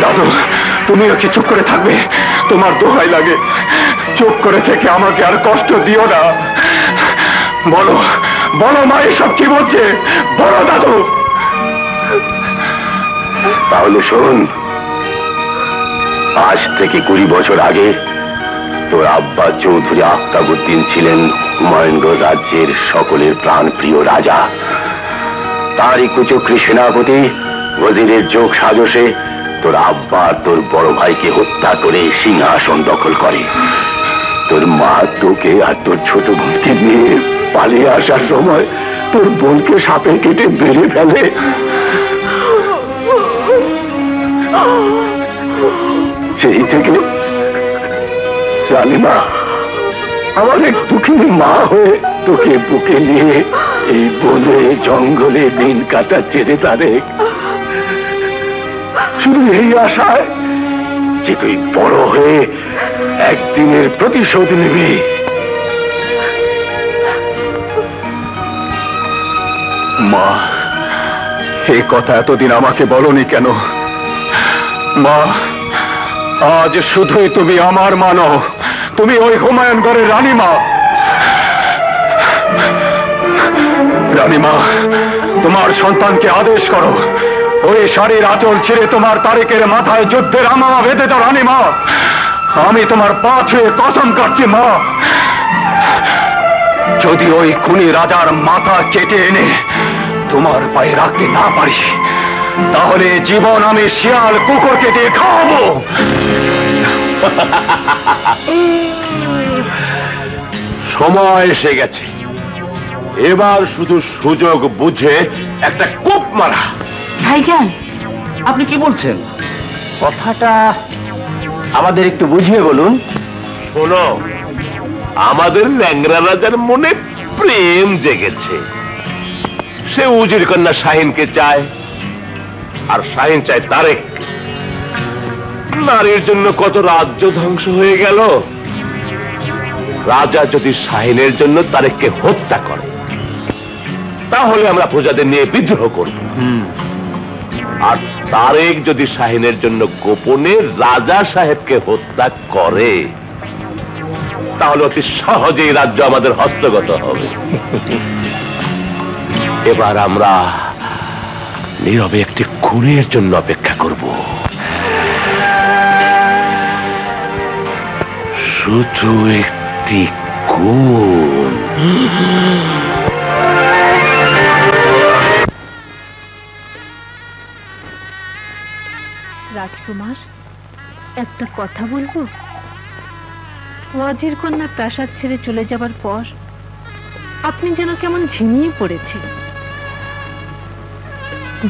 দাদু, তুমিও কি চুপ করে থাকবে? তোমার দোহাই লাগে। চুপ করে থেকে আমাকে আর কষ্ট দিও না। বলো বলো মা, এসব কি বলছে? বলো দাদু। তাহলে শোন, আজ থেকে কুড়ি বছর আগে তোর আব্বা চৌধুরী আফতাবুদ্দিন ছিলেন হুমায়ুনগড় রাজ্যের সকলের প্রাণপ্রিয় রাজা। তারই কুচক্রী সেনাপতি, ওজিরের যোগ সাজসে তোর আব্বা তোর বড় ভাইকে হত্যা করে সিংহাসন দখল করে। তোর মা তোকে আর তোর ছোট বোনকে নিয়ে পালিয়ে আসার সময় তোর বোনকে সাপে কেটে মেরে ফেলে। সেই থেকে জানি মা আমার এক দুঃখিনী মা হয়ে তোকে বুকে নিয়ে এই বনে জঙ্গলে দিন কাটাচ্ছে রে তারেক। শুধু এই আশায় যে তুই বড় হয়ে একদিনের প্রতিশোধ নিবি। মা এই কথা এতদিন আমাকে বলনি কেন? মা, আজ শুধুই তুমি আমার মানো তুমি ওই হুমায়ুনগড়ের রানীমা। রানীমা, তোমার সন্তানকে আদেশ করো, ওই শাড়ির আঁচল ছেড়ে তোমার তারেকের মাথায় যুদ্ধের আমামা বেঁধে দাও, রানীমা। আমি তোমার পা ছুঁয়ে কসম কাটছি, মা। যদি ওই খুনি রাজার মাথা কেটে এনে তোমার পায়ে রাখতে না পারি তাহলে জীবন আমি শিয়াল কুকুরকে দিয়ে খাওয়াবো। সময় এসে গেছে। এবার শুধু সুযোগ বুঝে একটা কোপ মারা। ভাইজান আপনি কি বলছেন? কথাটা আমাদের একটু বুঝিয়ে বলুন। শোনো আমাদের ল্যাংরা রাজার মনে প্রেম জেগেছে। সে উজির কন্যা শাহিনকে চায় আর শাহিন চায় তারেক। নারীর জন্য কত রাজ্য ধ্বংস হয়ে গেল? রাজা যদি শাহিনের জন্য তারেককে হত্যা করে তাহলে আমরা প্রজাদের নিয়ে বিদ্রোহ করব। আর তারেক যদি শাহিনের জন্য গোপনে রাজা সাহেবকে হত্যা করে তাহলে অতি সহজেই রাজ্য আমাদের হস্তগত হবে। এবার আমরা নীরবে একটি খুনের জন্য অপেক্ষা করব। শুধু একটি খুন। রাজকুমার, একটা কথা বলব? ওয়াজির কন্যা প্রাসাদ ছেড়ে চলে যাবার পর আপনি যেন কেমন ঝিমিয়ে পড়েছেন।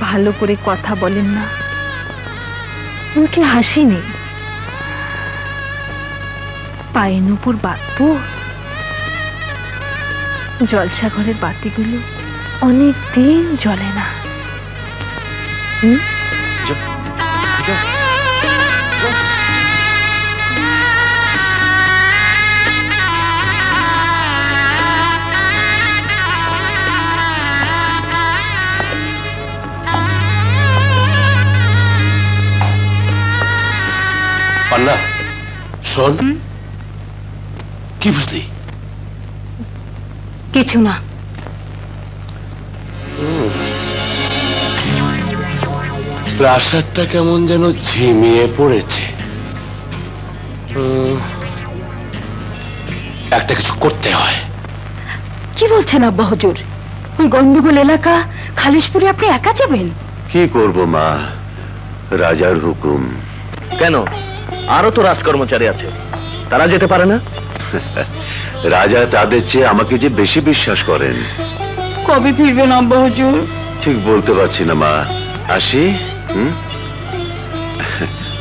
ভালো করে কথা বলেন না। মুখে হাসি নেই পায়ের উপর বাঁধবো জলসাঘরের বাতিগুলো অনেক দিন জ্বলে না। হুম? পান্না শোন। কি বুঝলি? কিছু না। প্রাসাদটা কেমন যেন ঝিমিয়ে পড়েছে। উম, একটা কিছু করতে হয়। কি বলছেন আব্বা হুজুর? ওই গন্ডগোল এলাকা খালিশপুরে আপনি একা যাবেন? কি করব মা? রাজার হুকুম। কেন? আরও তো রাজকর্মচারী আছে। তারা যেতে পারে না? রাজা তাদের চেয়ে আমাকে যে বেশি বিশ্বাস করেন। কবে ফিরবেন আব্বা হুজুর? ঠিক বলতে পারছি না মা। আসি হুম?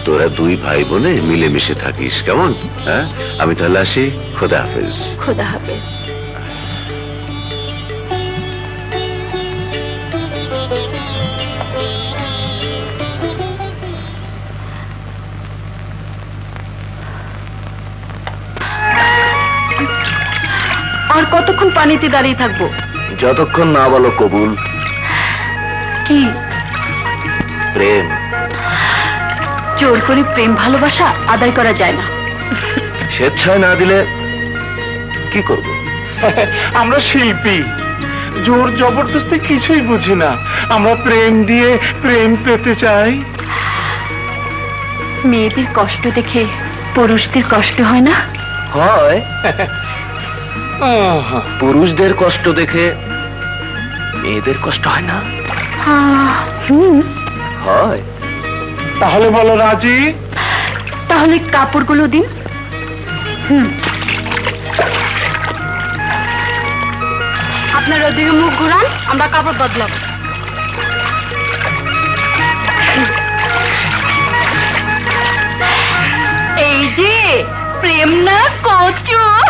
তোরা দুই ভাই বোনে মিলেমিশে থাকিস কেমন? হ্যাঁ? আমি তাহলে আসি। খোদা হাফেজ। খোদা হাফেজ। পানিতে দাঁড়িয়ে থাকব। যতক্ষণ না বলো কবুল। কি? প্রেম। জোর করে প্রেম ভালোবাসা আদায় করা যায় না। স্বেচ্ছায় না দিলে কি করব? আমরা শিল্পী। জোর জবরদস্তি কিছুই বুঝি না। আমরা প্রেম দিয়ে প্রেম পেতে চাই। মেয়েদের কষ্ট দেখে পুরুষদের কষ্ট হয় না? হয়। পুরুষদের কষ্ট দেখে মেয়েদের কষ্ট হয় না? হয়। তাহলে বলো রাজি। তাহলে কাপড়গুলো দিন। আপনার ওদিকে মুখ ঘুরান আমরা কাপড় বদলাবো। এই যে প্রেম না কচু।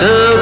to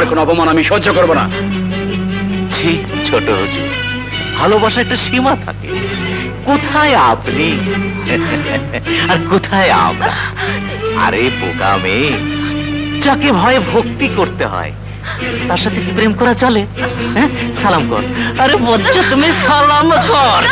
আর কোন অপমান আমি সহ্য করব না। ছোট হুজুর ভালোবাসা একটা সীমা থাকে। কোথায় আপনি? আর কোথায় আমরা? আরে বোকা মেয়ে যাকে ভয়ে ভক্তি করতে হয় তার সাথে কি প্রেম করা চলে? হ্যাঁ, সালাম কর। আরে বজ্জ তুমি সালাম কর।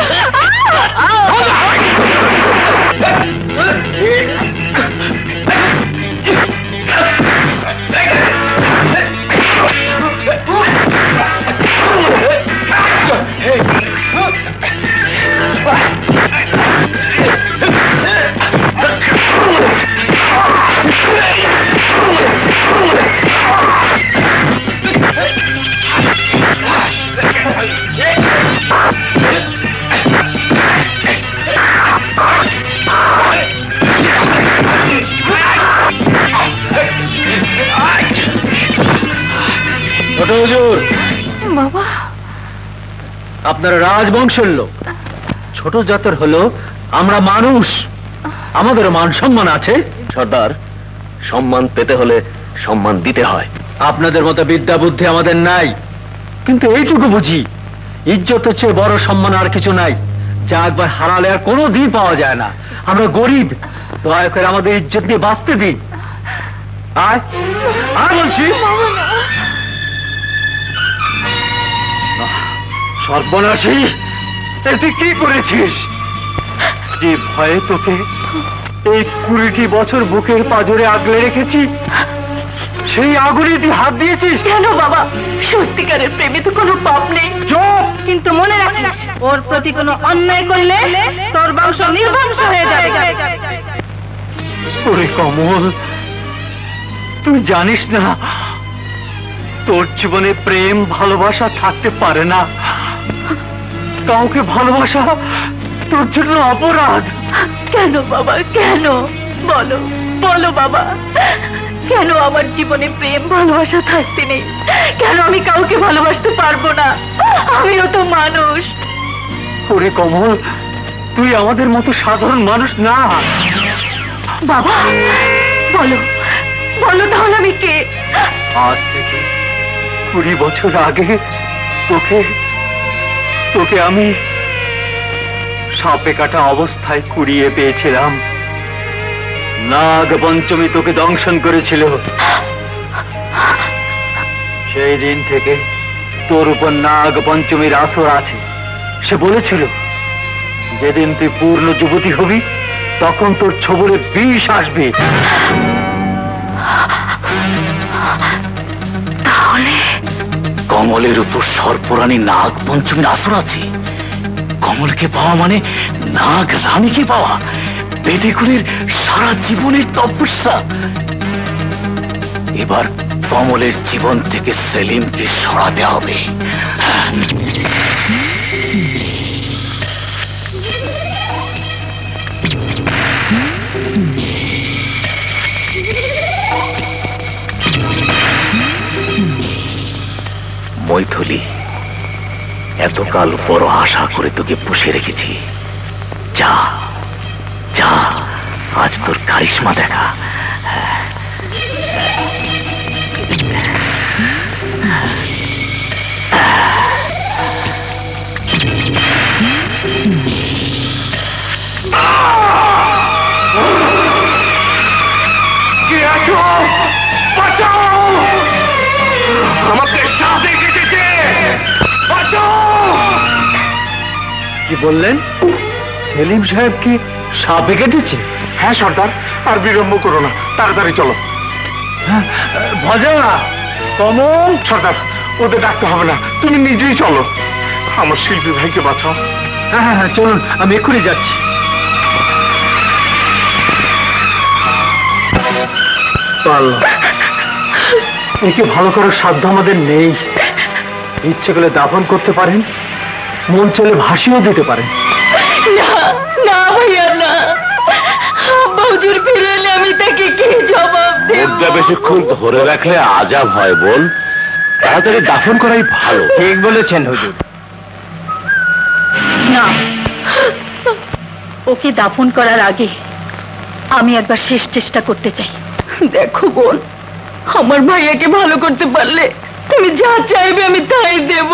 হুজুর। বাবা। আপনারা রাজবংশের লোক। ছোট জাতের হলো আমরা মানুষ। আমাদের মান সম্মান আছে। সর্দার সম্মান পেতে হলে সম্মান দিতে হয়। আপনাদের মতো বিদ্যা বুদ্ধি আমাদের নাই। কিন্তু এইটুকু বুঝি ইজ্জতের চেয়ে বড় সম্মান আর কিছু নাই। যা একবার হারালে আর কোনো দিন পাওয়া যায় না। আমরা গরিব দয়া করে আমাদের ইজ্জত দিয়ে বাঁচতে দিন। আয় আর বলছি। সর্বনাশী এ তুই কি করেছিস? যে ভয়ে তোকে এই কুড়িটি বছর বুকের পাজরে আগলে রেখেছি সেই আগুনে তুই হাত দিয়েছিস? কেন বাবা? সত্যিকারের প্রেমে তো কোনো পাপ নেই। কিন্তু মনে রাখিস ওর প্রতি কোনো অন্যায় করলে তোর বংশ নির্বংশ হয়ে যাবে। ওরে কমল তুই জানিস না তোর জীবনে প্রেম ভালোবাসা থাকতে পারে না। কাউকে ভালোবাসা? তোর জন্য অপরাধ। কেন বাবা কেন? বলো বলো বাবা। কেন আমার জীবনে প্রেম ভালোবাসা থাকতে নেই? কেন আমি কাউকে ভালোবাসতে পারব না? আমিও তো মানুষ। ওরে কমল তুই আমাদের মতো সাধারণ মানুষ না। বাবা বলো বলো তাহলে আমি কে? আজ থেকে কুড়ি বছর আগে তোকে তোকে আমি সাপে কাটা অবস্থায় কুড়িয়ে পেয়েছিলাম। নাগ পঞ্চমী তোকে দংশন করেছিল। সেই দিন থেকে তোর উপর নাগ পঞ্চমীর আসর আছে। সে বলেছিল, যেদিন তুই পূর্ণ যুবতী হবি, তখন তোর ছবলে বিষ আসবে। কমলের উপর সর্পরানী নাগ পঞ্চমীর আসর আছে। কমলকে পাওয়া মানে নাগ রানীকে পাওয়া। বেদেকুলের সারা জীবনের তপস্যা। এবার কমলের জীবন থেকে সেলিমকে সরাতে হবে। মৈথলি। এতকাল বড় আশা করে তোকে পুষে রেখেছি। যা যা আজ তোর কারিশ্মা দেখা। কি বললেন? সেলিম সাহেব কি সাপে কেটেছে হ্যাঁ সর্দার আর বিলম্ব করো না তাড়াতাড়ি চলো। হ্যাঁ, ভজা কমল। সর্দার ওদের ডাকতে হবে না তুমি নিজেই চলো। আমার শিল্পী ভাইকে বাঁচাও। হ্যাঁ হ্যাঁ হ্যাঁ চলুন আমি এক্ষুনি যাচ্ছি। পারলাম। একে ভালো করার সাধ্য আমাদের নেই। ইচ্ছে করলে দাফন করতে পারেন। মন চলে ভাসিয়েও দিতে পারেন না না ভাইয়া না। আব্বা হুজুর ফিরে এলে আমি তাকে কি জবাব দেব? মুদ্রা বেশিক্ষণ ধরে রাখলে আজাব হয় বোন। তাড়াতাড়ি দাফন করাই ভালো। ঠিক বলেছেন হুজুর। না। ওকে দাফন করার আগে আমি একবার শেষ চেষ্টা করতে চাই। দেখো বোন আমার ভাইয়াকে ভালো করতে পারলে তুমি যা চাইবে আমি তাই দেব।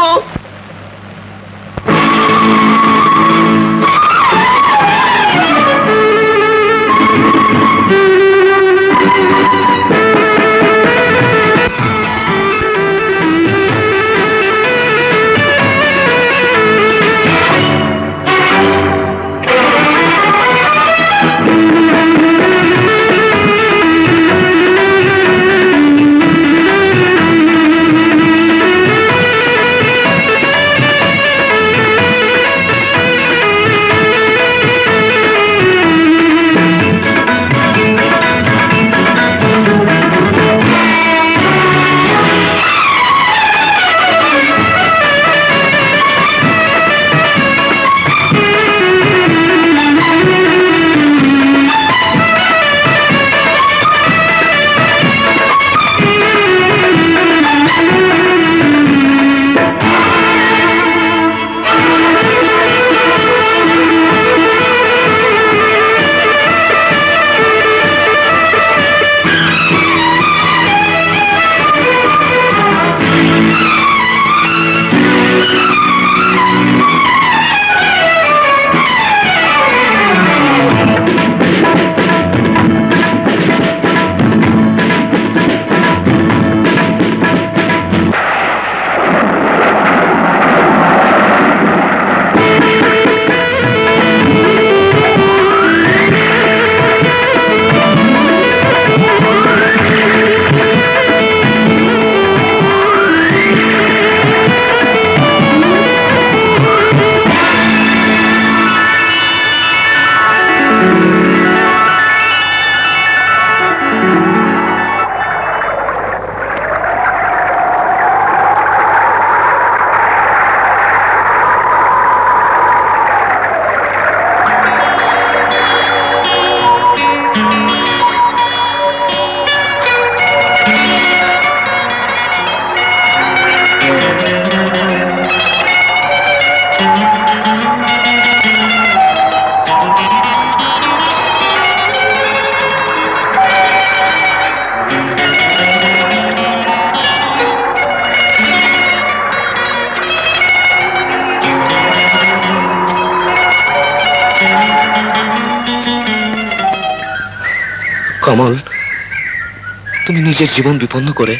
নিজের জীবন বিপন্ন করে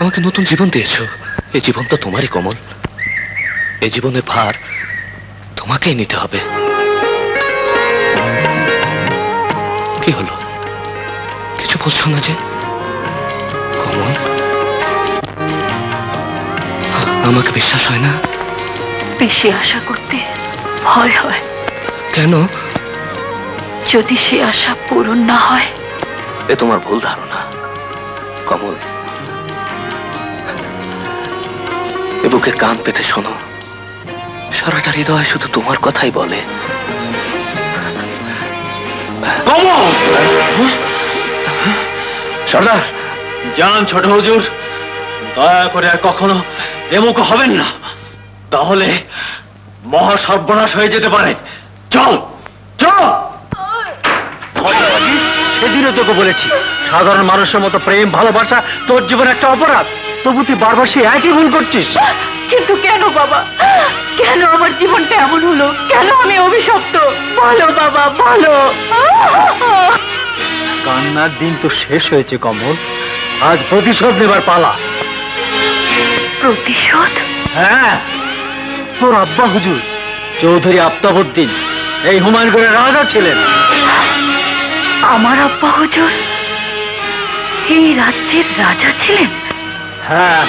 আমাকে নতুন জীবন দিয়েছ। এই জীবন তো তোমারই কমল। এই জীবনের ভার তোমাকেই নিতে হবে। কি হলো? কিছু বলছো না যে? কমল? আমাকে বিশ্বাস হয় না? বেশি আশা করতে ভয় হয়। কেন? যদি সে আশা পূরণ না হয় এ তোমার ভুল ধারণা। কমল এ বুকে কান পেতে শোনো। সারাটা হৃদয় শুধু তোমার কথাই বলে। সর্দার জান ছোট হুজুর দয়া করে আর কখনো এমুক হবেন না। তাহলে মহা সর্বনাশ হয়ে যেতে পারে। চল চল! সেদিনও তোকে বলেছি। সাধারণ মানুষের মতো প্রেম ভালোবাসা তোর জীবন একটা অপরাধ। তবু তুই বারবার সে একই ভুল করছিস। কিন্তু কেন বাবা? কেন আমার জীবনটা এমন হলো? কেন আমি অভিশপ্ত? বলো বাবা বলো। কান্নার দিন তো শেষ হয়েছে কমল। আজ প্রতিশোধ নেবার পালা। প্রতিশোধ? হ্যাঁ তোর আব্বা হুজুর চৌধুরী আফতাবুদ্দিন এই হুমায়ুনগড়ের রাজা ছিলেন। আমার আব্বা হুজুর? এই রাজ্যের রাজা ছিলেন? হ্যাঁ।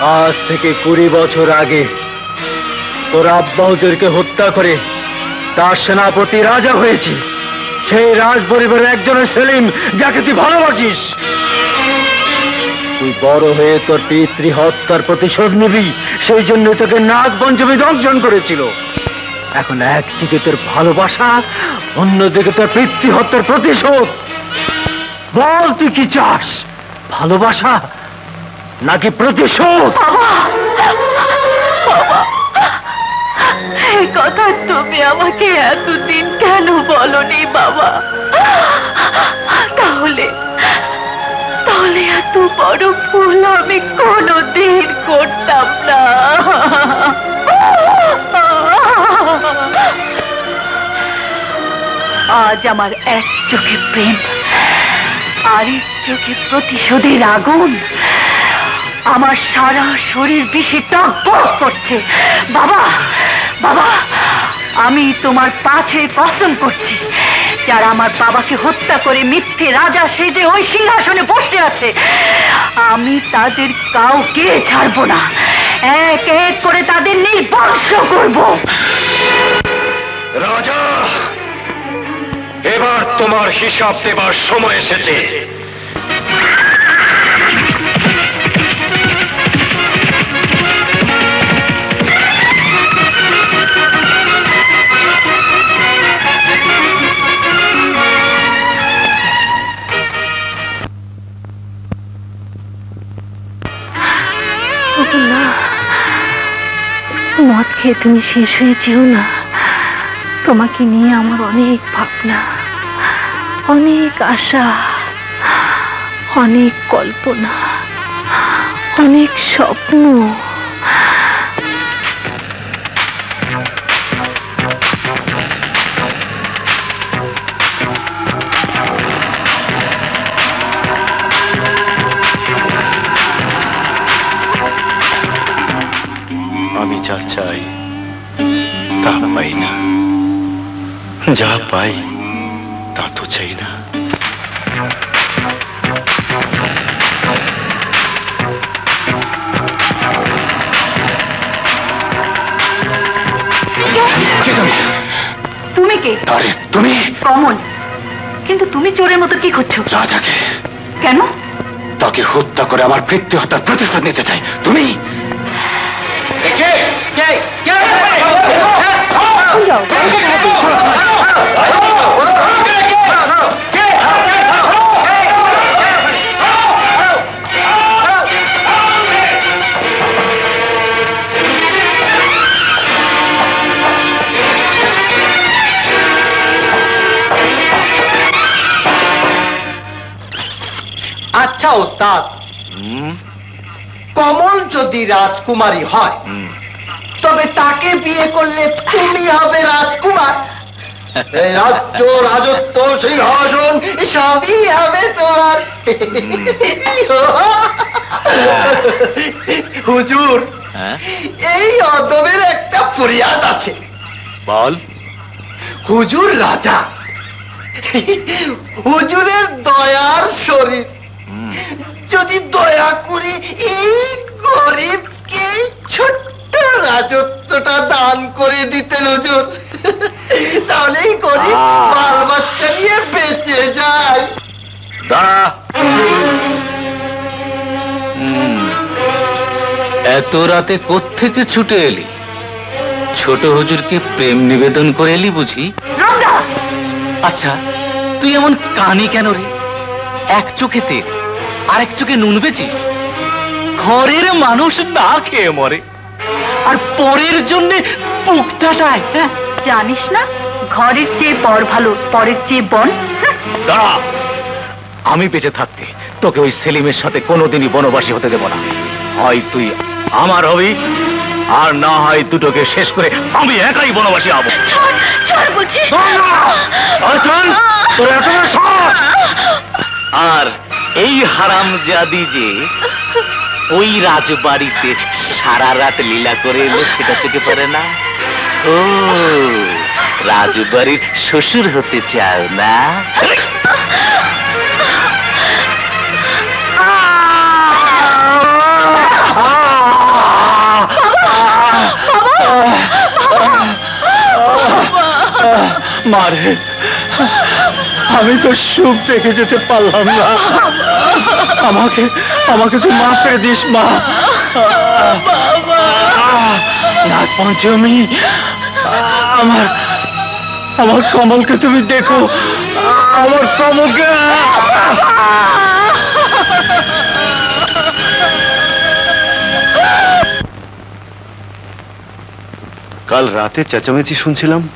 আজ থেকে কুড়ি বছর আগে তোর আব্বা হত্যা করে তার সেনাপতি রাজা হয়েছে। সেই রাজ পরিবারের একজনের সেলিম, যাকে তুই ভালোবাসিস। তুই বড় হয়ে তোর পিতৃ হত্যার প্রতিশোধ নিবি। সেই জন্য তোকে নাগ পঞ্চমী দংশন করেছিল। এখন একদিকে তোর ভালোবাসা, অন্যদিকে তোর পিতৃ হত্যার প্রতিশোধ। বল তুই কি চাস? ভালোবাসা নাকি প্রতিশোধ? এই কথা তুমি আমাকে এতদিন কেন বলনি বাবা? তাহলে তাহলে এত বড় ভুল আমি কোনোদিন করতাম না। আজ আমার এক চোখে প্রেম। আরেক চোখে প্রতিশোধের আগুন। আমার সারা শরীর বিষে টকবক করছে। বাবা বাবা, আমি তোমার পাছে কসম করছি। যারা আমার বাবাকে হত্যা করে মিথ্যে রাজা সেজে ওই সিংহাসনে বসে আছে, আমি তাদের কাউকে ছাড়বো না। এক এক করে তাদের নির্বংশ করব। রাজা! এবার তোমার হিসাব দেবার সময় এসেছে। মদ খেয়ে তুমি শেষ হয়ে না। তোমাকে নিয়ে আমার অনেক ভাবনা অনেক আশা অনেক কল্পনা অনেক স্বপ্ন। যা পাই তা তো চাই না। তুমি কে? আরে তুমি? কমল। কিন্তু তুমি চোরের মতো কি করছ? রাজাকে। কেন? তাকে হত্যা করে আমার পিতৃ হত্যার প্রতিশোধ নিতে চাই। তুমি? আচ্ছা ওস্তাদ কমল যদি রাজকুমারী হয় তবে তাকে বিয়ে করলে তুমি হবে রাজকুমার। রাজ্য রাজত্ব সিংহাসন সবই হবে তোমার। হুজুর এই অদবের একটা ফরিয়াদ আছে। বল। হুজুর রাজা হুজুরের দয়ার শরীর। যদি দয়া করে এই গরিবকে ছোট্ট রাজত্বটা দান করে দিতেন হুজুর তাহলে এই গরিব বাল বাচ্চা নিয়ে বেঁচে যায়। দাঁড়া এত রাতে কোত্থেকে ছুটে এলি? ছোট হুজুরকে প্রেম নিবেদন করে এলি বুঝি? আচ্ছা তুই এমন কানি কেন রে? এক চোখে তেল। আরেক চোখে নুন বেচিস? ঘরের মানুষ না খেয়ে মরে। আর পরের জন্যে পুকটাটায় হ্যাঁ? জানিস না ঘরের চেয়ে পর ভালো পরের চেয়ে বন দাঁড়া আমি বেঁচে থাকতে তোকে ওই সেলিমের সাথে কোনোদিনই বনবাসী হতে দেব না। হয় তুই আমার হবি আর না হয় দুটোকে শেষ করে আমি একাই বনবাসী হব! আর এই হারাম জাদি যে ওই রাজবাড়িতে সারা রাত লীলা করে এলো সেটা চোখে পড়ে না ও রাজবাড়ির শ্বশুর হতে চাও না মারে আমি তো সুখ দেখে যেতে পারলাম না। আমাকে আমাকে তুই মা করে দিস, মা। নাগ পঞ্চমী, আমার আমার কমলকে তুমি দেখো। আমার কমলকে। কাল রাতে চেঁচামেচি শুনছিলাম।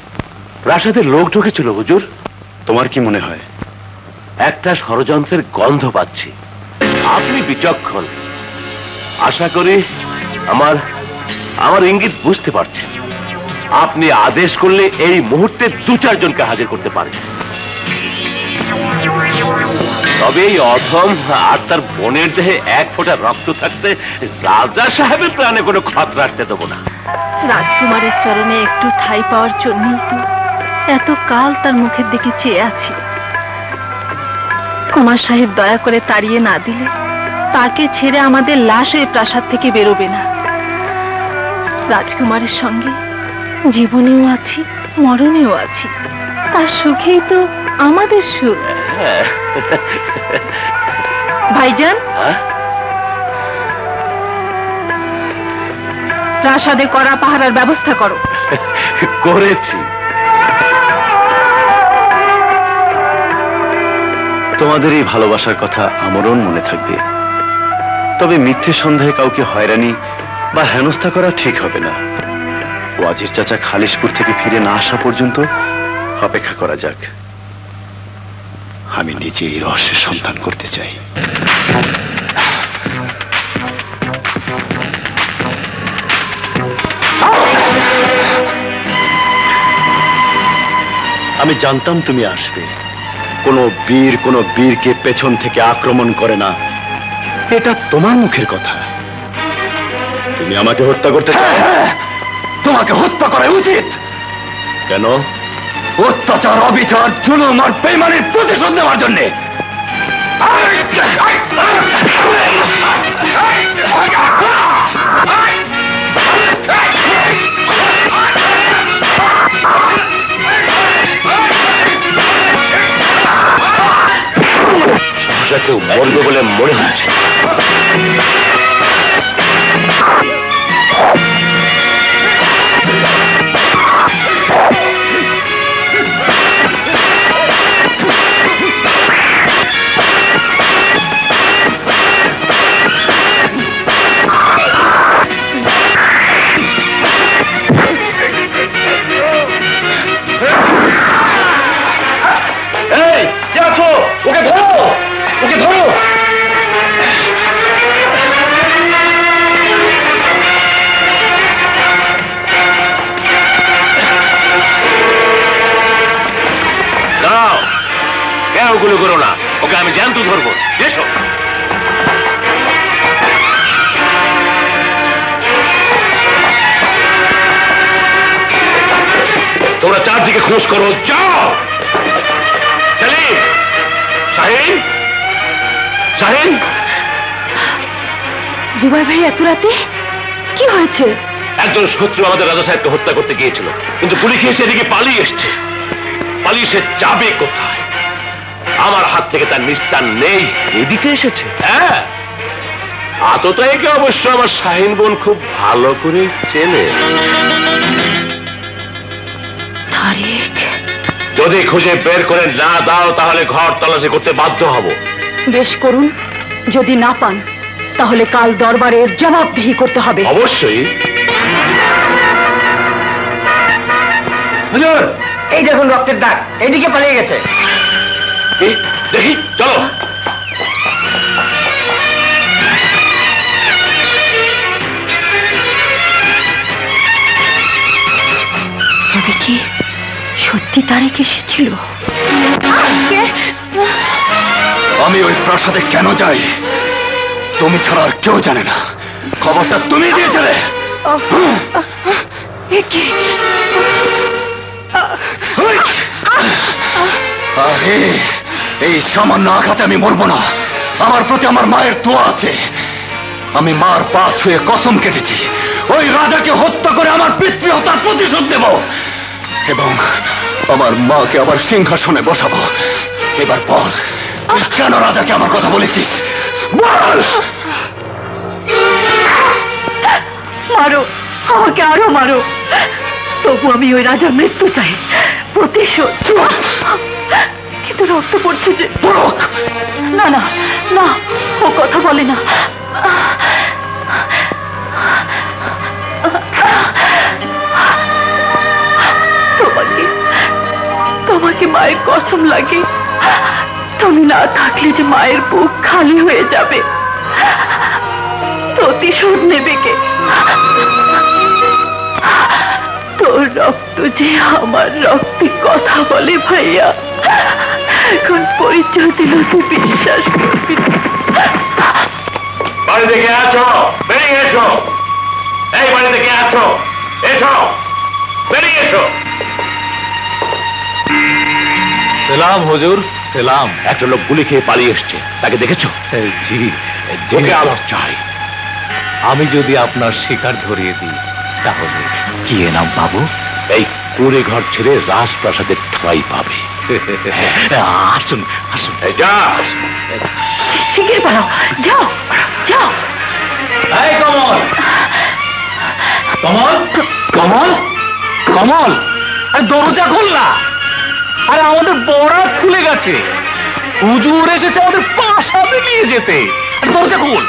প্রাসাদে লোক ঢুকেছিল, হুজুর। তোমার কি মনে হয়? একটা ষড়যন্ত্রের গন্ধ পাচ্ছি। আপনি বিচক্ষণ। আশা করি আমার আমার ইঙ্গিত বুঝতে পারছেন। আপনি আদেশ করলে এই মুহূর্তে দু চারজনকে হাজির করতে পারেন। তবে এই অধম আর তার বোনের দেহে এক ফোঁটা রক্ত থাকতে রাজা সাহেবের প্রাণে কোনো খতরা আসতে দেবো না। রাজকুমারের চরণে একটু ঠাই পাওয়ার জন্যই তো এত কাল তার মুখের দিকে চেয়ে আছি। কুমার সাহেব দয়া করে তাড়িয়ে না দিলে তাকে ছেড়ে আমাদের লাশ হয়ে প্রাসাদ থেকে বেরোবে না। রাজকুমারের সঙ্গে জীবনেও আছি মরণেও আছি। তার সুখেই তো আমাদের সুখ। ভাইজান? প্রাসাদে করা পাহারার ব্যবস্থা করো। করেছি। তোমাদের এই ভালোবাসার কথা আমারও মনে থাকবে। তবে মিথ্যে সন্দেহে কাউকে হয়রানি বা হেনস্থা করা ঠিক হবে না। ওয়াজির চাচা খালিশপুর থেকে ফিরে না আসা পর্যন্ত অপেক্ষা করা যাক। আমি নিজে এই রহস্যের সন্ধান করতে চাই। আমি জানতাম তুমি আসবে। কোনো বীর কোনো বীরকে পেছন থেকে আক্রমণ করে না এটা তোমার মুখের কথা তুমি আমাকে হত্যা করতে তোমাকে হত্যা করা উচিত কেন অত্যাচার অবিচার জুলুম আর বেমানের প্রতিশোধ নেওয়ার জন্যে সহসা কেউ মরবে বলে মনে হচ্ছে। করো যাও। সেলিম শাহিন শাহিন জুবাই ভাই এত রাতে? কি হয়েছে? একজন শত্রু আমাদের রাজা সাহেবকে হত্যা করতে গিয়েছিল। কিন্তু গুলি খেয়েছে এদিকে পালিয়ে এসছে। পালিয়ে সে যাবে কোথায়? আমার হাত থেকে তার নিস্তার নেই। এদিকে এসেছে? হ্যাঁ। আততায়ীকে অবশ্য আমার শাহিন বোন খুব ভালো করে চেনে। তারেক যদি খুঁজে বের করে না দাও তাহলে ঘর তল্লাশি করতে বাধ্য হব। বেশ করুন। যদি না পান তাহলে কাল দরবারের জবাবদিহি করতে হবে। অবশ্যই। হুজুর এই দেখুন রক্তের দাগ এদিকে পালিয়ে গেছে। দেখি চলো। কি? সত্যি তারেক এসেছিল? আমি ওই প্রাসাদে কেন যাই? তুমি ছাড়া আর কেউ জানে না। খবরটা তুমি দিয়েছিলে! আরে এই সামান্য আঘাতে আমি মরবো না। আমার প্রতি আমার মায়ের দোয়া আছে। আমি মার পা ছুঁয়ে কসম কেটেছি। ওই রাজাকে হত্যা করে আমার পিতৃ হত্যার প্রতিশোধ দেব এবং আমার মাকে আবার সিংহাসনে বসাবো। এবার বল কেন রাজাকে আমার কথা বলেছিস? বল! মারো আমাকে আরও মারো। তবু আমি ওই রাজার মৃত্যু চাই প্রতিশোধ। কিন্তু রক্ত পড়ছে যে না না না ও কথা বলে না। তোমাকে মায়ের কসম লাগে। তুমি না থাকলে যে মায়ের বুক খালি হয়ে যাবে। প্রতিশোধ নেবে কে? তোর রক্ত যে আমার রক্তে কথা বলে ভাইয়া। এখন পরিচয় দিল তুই বিশ্বাস করবি। বাড়ি থেকে আছো? বেরিয়ে এসো। এই বাড়ি থেকে আছো? এসো। বেরিয়ে এসো। সেলাম হুজুর সেলাম। একটা লোক গুলি খেয়ে পালিয়ে এসছে। তাকে দেখেছ? জি। ওকে আমার চাই। আমি যদি আপনার শিকার ধরিয়ে দিই তাহলে কি এনাম পাবো? এই কুড়ে ঘর ছেড়ে রাজপ্রাসাদের ঠাই পাবে। আসুন আসুন। এই যা। শিগগির পালাও। যাও যাও। এই কমল? কমল? কমল? কমল! আরে দরজা খোল না! আরে আমাদের বরাত খুলে গেছে। হুজুর এসেছে আমাদের পাশাতে নিয়ে যেতে। দরজা খোল।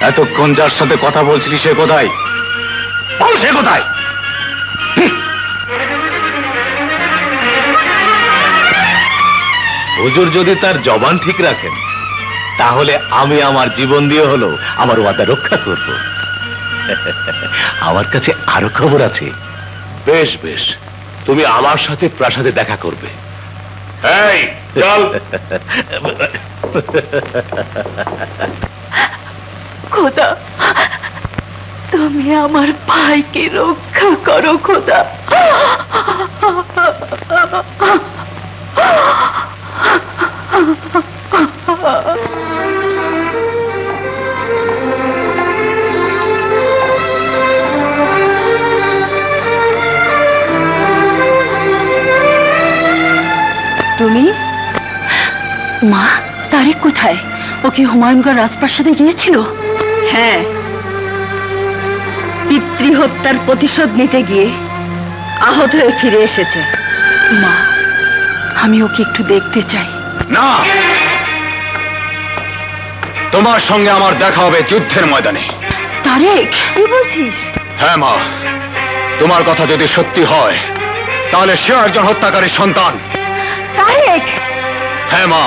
এতক্ষণ যার সাথে কথা বলছিলি সে কোথায়? সে কোথায়? হুজুর যদি তার জবান ঠিক রাখেন তাহলে আমি আমার জীবন দিয়ে হলো আমার ওয়াদা রক্ষা করব। আমার কাছে আরও খবর আছে। বেশ বেশ। তুমি আমার সাথে প্রাসাদে দেখা করবে। খোদা তুমি আমার ভাইকে রক্ষা করো খোদা। তুমি মা তারেক কোথায়? ও কি হুমায়ুনগড় রাজপ্রাসাদে গিয়েছিল? হ্যাঁ। পিতৃ হত্যার প্রতিশোধ নিতে গিয়ে আহত হয়ে ফিরে এসেছে। মা আমি ওকে একটু দেখতে চাই। না! তোমার সঙ্গে আমার দেখা হবে যুদ্ধের ময়দানে। তারেক! কি বলছিস? হ্যাঁ মা। তোমার কথা যদি সত্যি হয় তাহলে সে একজন হত্যাকারী সন্তান। তারেক হ্যাঁ মা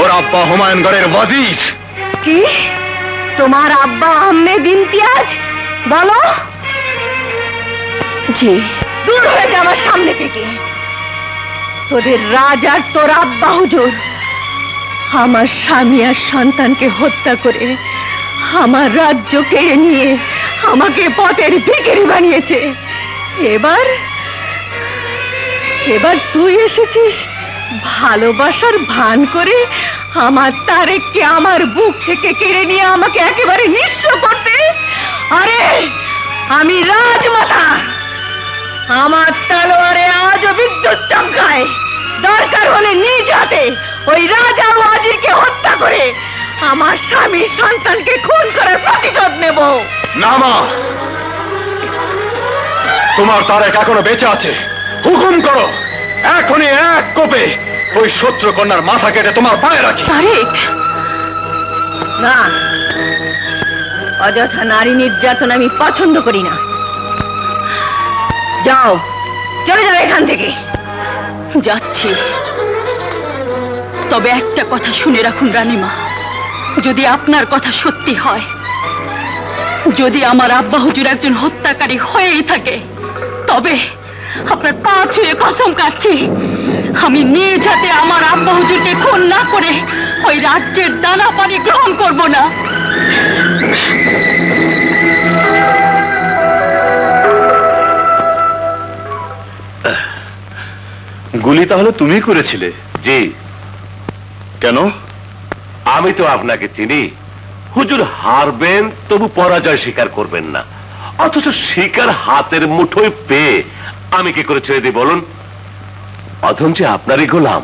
ওর আব্বা হুমায়ুনগড়ের ওয়াজির। কি? তোমার আব্বা আহমেদ ইমতিয়াজ বলো। জি দূর হয়ে যা আমার সামনে থেকে। তোদের রাজার তোর আব্বা হুজুর আমার স্বামী আর সন্তানকে হত্যা করে আমার রাজ্য কেড়ে নিয়ে আমাকে পথের ভিখারি বানিয়েছে। এবার এবার তুই এসেছিস ভালোবাসার ভান করে আমার তারেককে আমার বুক থেকে কেড়ে নিয়ে আমাকে একেবারে নিঃস্ব করতে আরে, আমি রাজমাতা। আমার তালোয়ারে আজও বিদ্যুৎ চমকায়। দরকার হলে নিজ হাতে ওই রাজা ওয়াজিরকে হত্যা করে আমার স্বামী সন্তানকে খুন করার প্রতিশোধ নেব। না মা। তোমার তারেক এখনও বেঁচে আছে। হুকুম করো। এখনই এক কোপে ওই শত্রু কন্যার মাথা কেটে তোমার পায়ে রাখি। তারেক! না। অযথা নারী নির্যাতন আমি পছন্দ করি না। যাও, চলে যাও এখান থেকে। যাচ্ছি। তবে একটা কথা শুনে রাখুন, রানীমা। যদি আপনার কথা সত্যি হয়, যদি আমার আব্বা হুজুর একজন হত্যাকারী হয়েই থাকে, তবে আপনার পা ছুঁয়ে কসম কাটছি। আমি নিজ হাতে আমার আব্বা হুজুরকে খুন না করে ওই রাজ্যের দানা পানি গ্রহণ করব না। গুলি তাহলে তুমি করেছিলে? জি। কেন? আমি তো আপনাকে চিনি। হুজুর হারবেন তবু পরাজয় স্বীকার করবেন না। অথচ শিকার হাতের মুঠোয় পেয়ে আমি কি করে ছেড়ে দিই বলুন? অথম যে আপনারই গোলাম।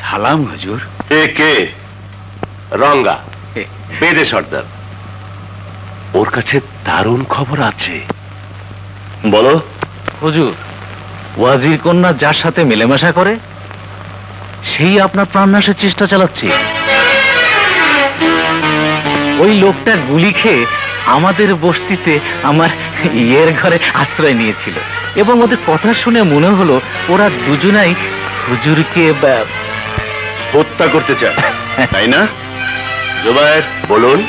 সালাম হুজুর। কে কে? রঙ্গা বেদে সর্দার। ওর কাছে দারুণ খবর আছে। বলো। হুজুর ওয়াজির কন্যা যার সাথে মেলেমেশা করে সেই আপনার প্রাণনাশের চেষ্টা চালাচ্ছে। ওই লোকটা গুলি খেয়ে আমাদের বস্তিতে আমার ইয়ের ঘরে আশ্রয় নিয়েছিল। এবং ওদের কথা শুনে মনে হলো ওরা দুজনাই হুজুরকে হত্যা করতে চায় তাই না? জুবায়ের বলুন।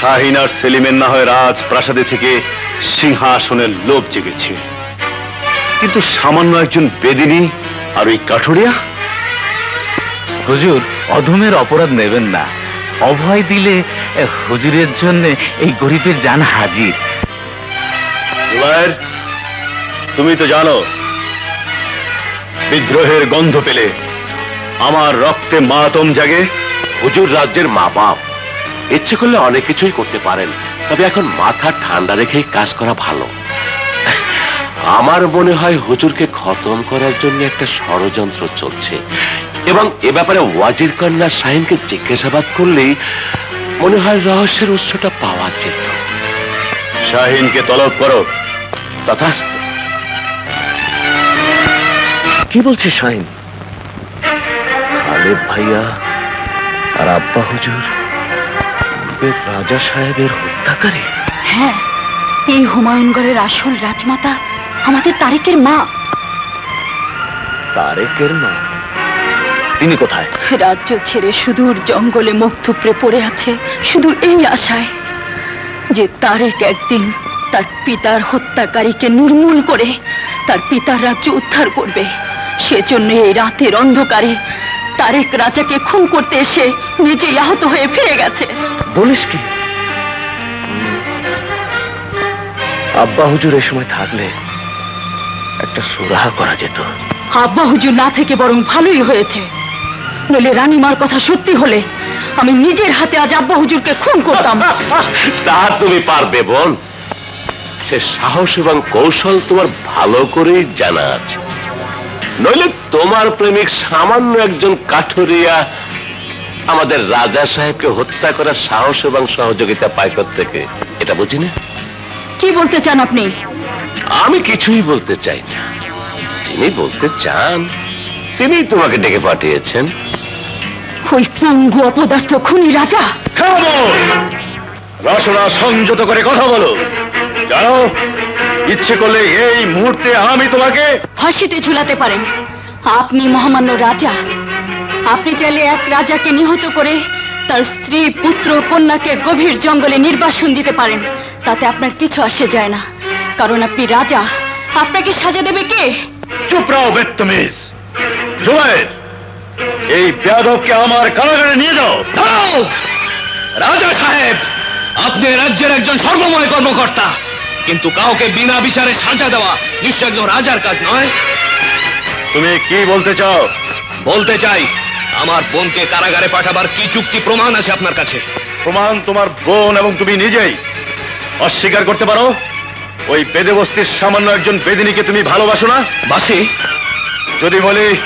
শাহিন আর সেলিমের না হয় রাজ প্রাসাদে থেকে সিংহাসনের লোভ জেগেছে। কিন্তু সামান্য একজন বেদিনী আর ওই কাঠুরিয়া? হুজুর অধমের অপরাধ নেবেন না। অভয় দিলে হুজুরের জন্য এই গরিবের জান হাজির। তুমি তো জানো, বিদ্রোহের গন্ধ পেলে আমার রক্তে মাতম জাগে হুজুর রাজ্যের মা বাপ। ইচ্ছে করলে অনেক কিছুই করতে পারেন, তবে এখন মাথা ঠান্ডা রেখেই কাজ করা ভালো। আমার মনে হয় হুজুরকে খতম করার জন্য একটা ষড়যন্ত্র চলছে। এবং এ ব্যাপারে ওয়াজির কন্যা শাহিনকে জিজ্ঞাসাবাদ করলেই মনে হয় রহস্যের উৎসটা পাওয়া যেত। শাহিনকে তলব করো। তথাস্ত। কি বলছে শাইন খালেদ ভাইয়া আর আব্বা হুজুর রাজা সাহেবের হত্যাকারী? হ্যাঁ এই হুমায়ুনগড়ের আসল রাজমাতা আমাদের তারেকের মা। তারেকের মা? তিনি কোথায়? রাজ্য ছেড়ে সুদূর জঙ্গলে মুখ থুপড়ে পড়ে আছে শুধু এই আশায় যে তারেক একদিন তার পিতার হত্যাকারীকে নির্মূল করে তার পিতার রাজ্য উদ্ধার করবে। সেজন্য এই রাতের অন্ধকারে তারেক রাজাকে খুন করতে এসে নিজেই আহত হয়ে ফিরে গেছে। বলিস কি? আব্বা হুজুর এই সময় থাকলে একটা সুরাহা করা যেত। আব্বা হুজুর না থেকে বরং ভালোই হয়েছে। নইলে রানীমার কথা সত্যি হলে আমি নিজের হাতে আজ আব্বা হুজুরকে খুন করতাম। তা তুমি পারবে বোন। সে সাহস এবং কৌশল তোমার ভালো করেই জানা আছে। নইলে তোমার প্রেমিক সামান্য একজন কাঠুরিয়া আমাদের রাজা সাহেবকে হত্যা করার সাহস এবং সহযোগিতা পায় থেকে এটা বুঝি না কি বলতে চান আপনি? আমি কিছুই বলতে চাই না। তিনি বলতে চান তিনি তোমাকে ডেকে পাঠিয়েছেন। ওই পঙ্গু অপদার্থ খুনি রাজা রসনা সংযত করে কথা বলো। জানো ইচ্ছে করলে এই মুহূর্তে আমি তোমাকে ফাঁসিতে ঝুলাতে পারেন। আপনি মহামান্য রাজা। আপনি চাইলে এক রাজাকে নিহত করে তার স্ত্রী পুত্র কন্যাকে গভীর জঙ্গলে নির্বাসন দিতে পারেন। তাতে আপনার কিছু আসে যায় না। কারণ আপনি রাজা। আপনাকে সাজা দেবে কে? চুপ রাও বেত্তমিজ। জুবাইর এই বেয়াদবকে আমার কারাগারে নিয়ে যাও। দাঁড়াও! রাজা সাহেব আপনি রাজ্যের একজন সর্বময় কর্মকর্তা। কিন্তু কাউকে বিনা বিচারে সাজা দেওয়া নিশ্চয় একজন রাজার কাজ নয়। তুমি কি বলতে চাও? বলতে চাই আমার বোনকে কারাগারে পাঠাবার কি চুক্তি প্রমাণ আছে আপনার কাছে? প্রমাণ তোমার বোন এবং তুমি নিজেই। অস্বীকার করতে পারো? ওই বেদে বস্তির সামান্য একজন বেদিনীকে তুমি ভালোবাসো না? বাসি। যদি বলি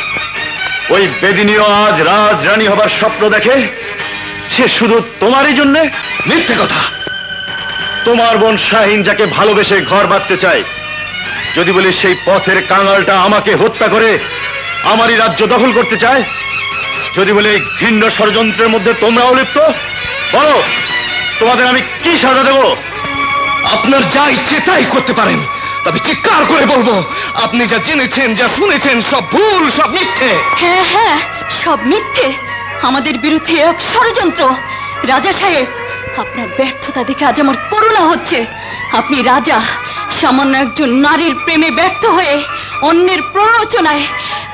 ওই বেদিনীও আজ রাজ রানী হবার স্বপ্ন দেখে সে শুধু তোমারই জন্যে? মিথ্যে কথা। তোমার বোন শাহিন যাকে ভালোবেসে ঘর বাঁধতে চায় যদি বলি সেই পথের কাঙালটা আমাকে হত্যা করে আমারই রাজ্য দখল করতে চায় যদি বলে এই ঘৃণ্য ষড়যন্ত্রের মধ্যে তোমরাও লিপ্ত বলো তোমাদের আমি কি সাজা দেব? আপনার যা ইচ্ছে তাই করতে পারেন। তবে চিৎকার করে বলব আপনি যা জেনেছেন যা শুনেছেন সব ভুল সব মিথ্যে। হ্যাঁ হ্যাঁ সব মিথ্যে। আমাদের বিরুদ্ধে এক ষড়যন্ত্র। রাজা সাহেব আপনার ব্যর্থতা দেখে আজ আমার করুণা হচ্ছে। আপনি রাজা, সামান্য একজন নারীর প্রেমে ব্যর্থ হয়ে অন্যের প্ররোচনায়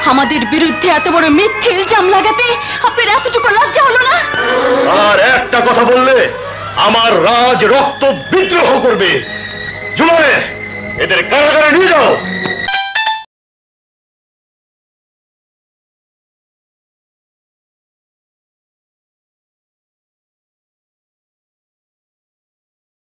আমাদের বিরুদ্ধে এত বড় মিথ্যে ইলজাম লাগাতে আপনার এতটুকু লজ্জা হলো না? আর একটা কথা বললে আমার রাজ রক্ত বিদ্রোহ করবে। জুমারে এদের কারাগারে নিয়ে যাও।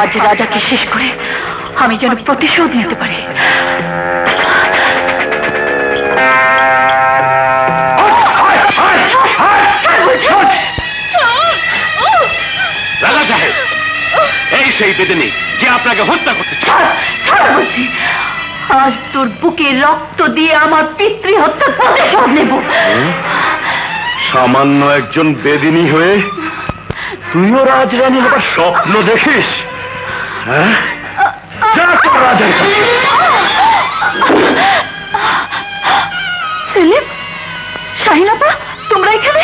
আজ রাজাকে শেষ করে আমি যেন প্রতিশোধ নিতে পারি। রাজা সাহেব এই সেই বেদিনী যে আপনাকে হত্যা করতে বলছি। আজ তোর বুকে রক্ত দিয়ে আমার পিতৃ হত্যা প্রতিশোধ নেব। সামান্য একজন বেদিনী হয়ে তুইও রাজরানী হবার স্বপ্ন দেখিস। রাজার কাছে সেলিম শাহিনাপা তোমরা এখানে?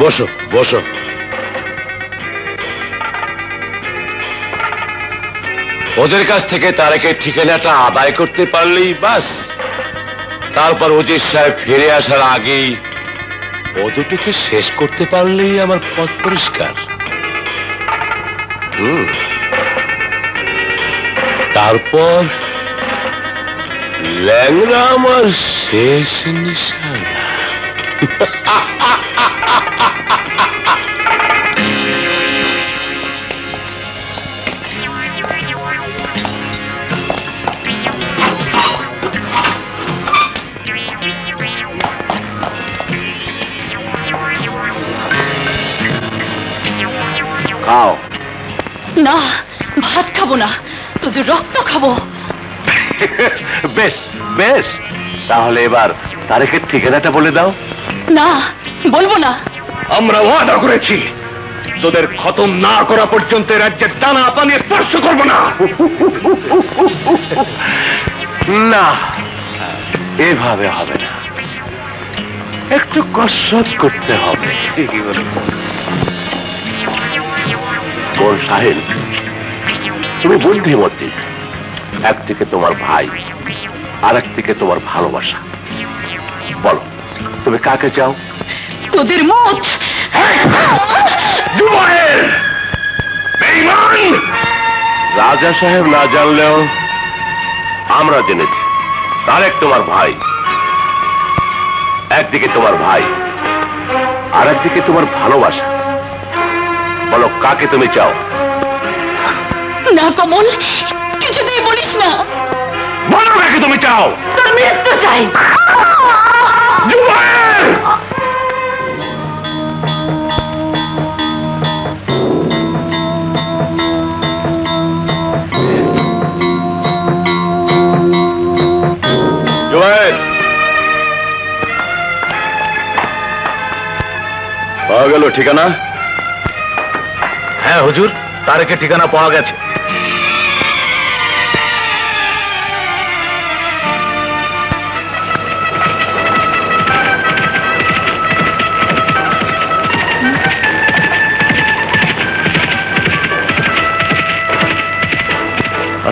বসো বসো। ওদের কাছ থেকে তারেকের ঠিকানাটা আদায় করতে পারলেই বাস। তারপর অজিত সাহেব ফিরে আসার আগেই ও দুটোকে শেষ করতে পারলেই আমার পথ পরিষ্কার। তারপর ল্যাংরা আমার শেষ নিশানা বেশ তাহলে এবার তারেকের ঠিকানাটা বলে দাও। না বলব না। আমরা ওয়াদা করেছি তোদের খতম না করা পর্যন্ত রাজ্যের দানা পানি স্পর্শ করব না। না এভাবে হবে না। একটু কসরত করতে হবে। সাহেব তুমি বুদ্ধিমতী। একদিকে তোমার ভাই আর একদিকে তোমার ভালোবাসা। বলো তুমি কাকে চাও? তোদের মত। রাজা সাহেব না জানলেও আমরা জেনেছি। তারেক তোমার ভাই। একদিকে তোমার ভাই আর একদিকে তোমার ভালোবাসা। বলো কাকে তুমি চাও? না কমল কিছুতেই বলিস না। বলো কাকে তুমি চাও? তোর মৃত্যু চাই। পাওয়া গেল ঠিকানা? হ্যাঁ হুজুর তারেকের ঠিকানা পাওয়া গেছে।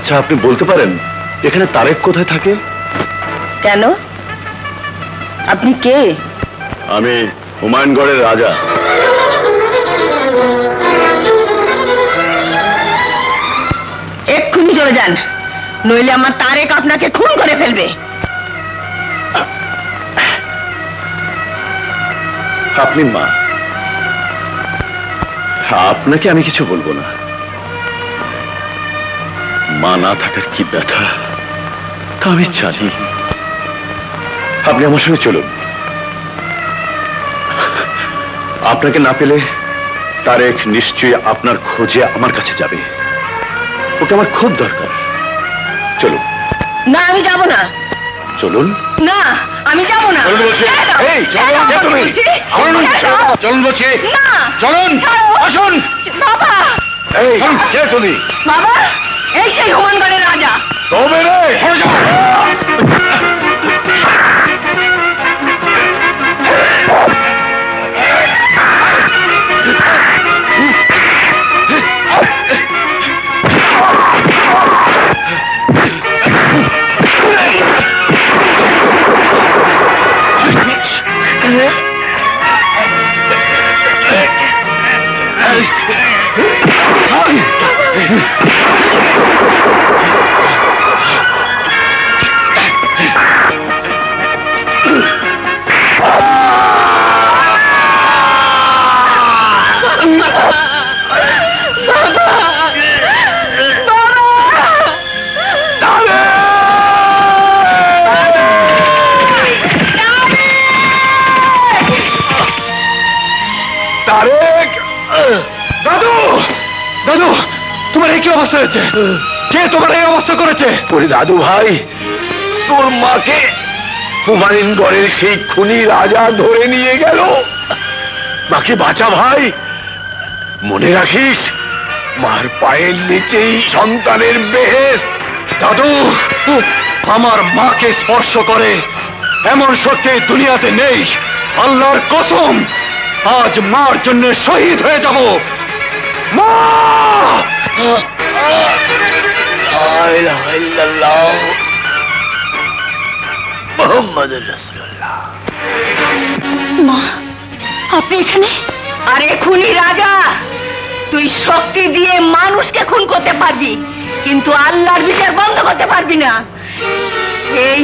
আচ্ছা আপনি বলতে পারেন এখানে তারেক কোথায় থাকে? কেন? আপনি কে? আমি হুমায়ুনগড়ের রাজা। এক্ষুনি চলে যান নইলে আমার তারেক আপনাকে খুন করে ফেলবে। আপনি মা আপনাকে আমি কিছু বলব না। মা না থাকার কি ব্যথা? তা আমি জানি। আপনি আমার সঙ্গে চলুন। আপনাকে না পেলে তারেক নিশ্চয়ই আপনার খোঁজে আমার কাছে যাবে। ওকে আমার খুব দরকার। চলুন। না আমি যাব না। চলুন। না আমি যাব না। চলুন বলছি। চলুন। আসুন। বাবা। এই তুমি বাবা। এই সেই হুমানগড়ের রাজা তবে রে সরে যাও। এই কি অবস্থা হয়েছে? কে তোমার এই অবস্থা করেছে? ওরে দাদু ভাই, তোর মাকে হুমায়ুনগড়ের সেই খুনি রাজা ধরে নিয়ে গেল। মাকে বাঁচা ভাই, মনে রাখিস, মার পায়ের নিচেই সন্তানের বেহেস দাদু, আমার মাকে স্পর্শ করে, এমন এই দুনিয়াতে নেই। আল্লাহর কসম, আজ মার জন্য শহীদ হয়ে যাব। মা! আরে খুনি রাজা তুই শক্তি দিয়ে মানুষকে খুন করতে পারবি কিন্তু আল্লাহর বিচার বন্ধ করতে পারবি না এই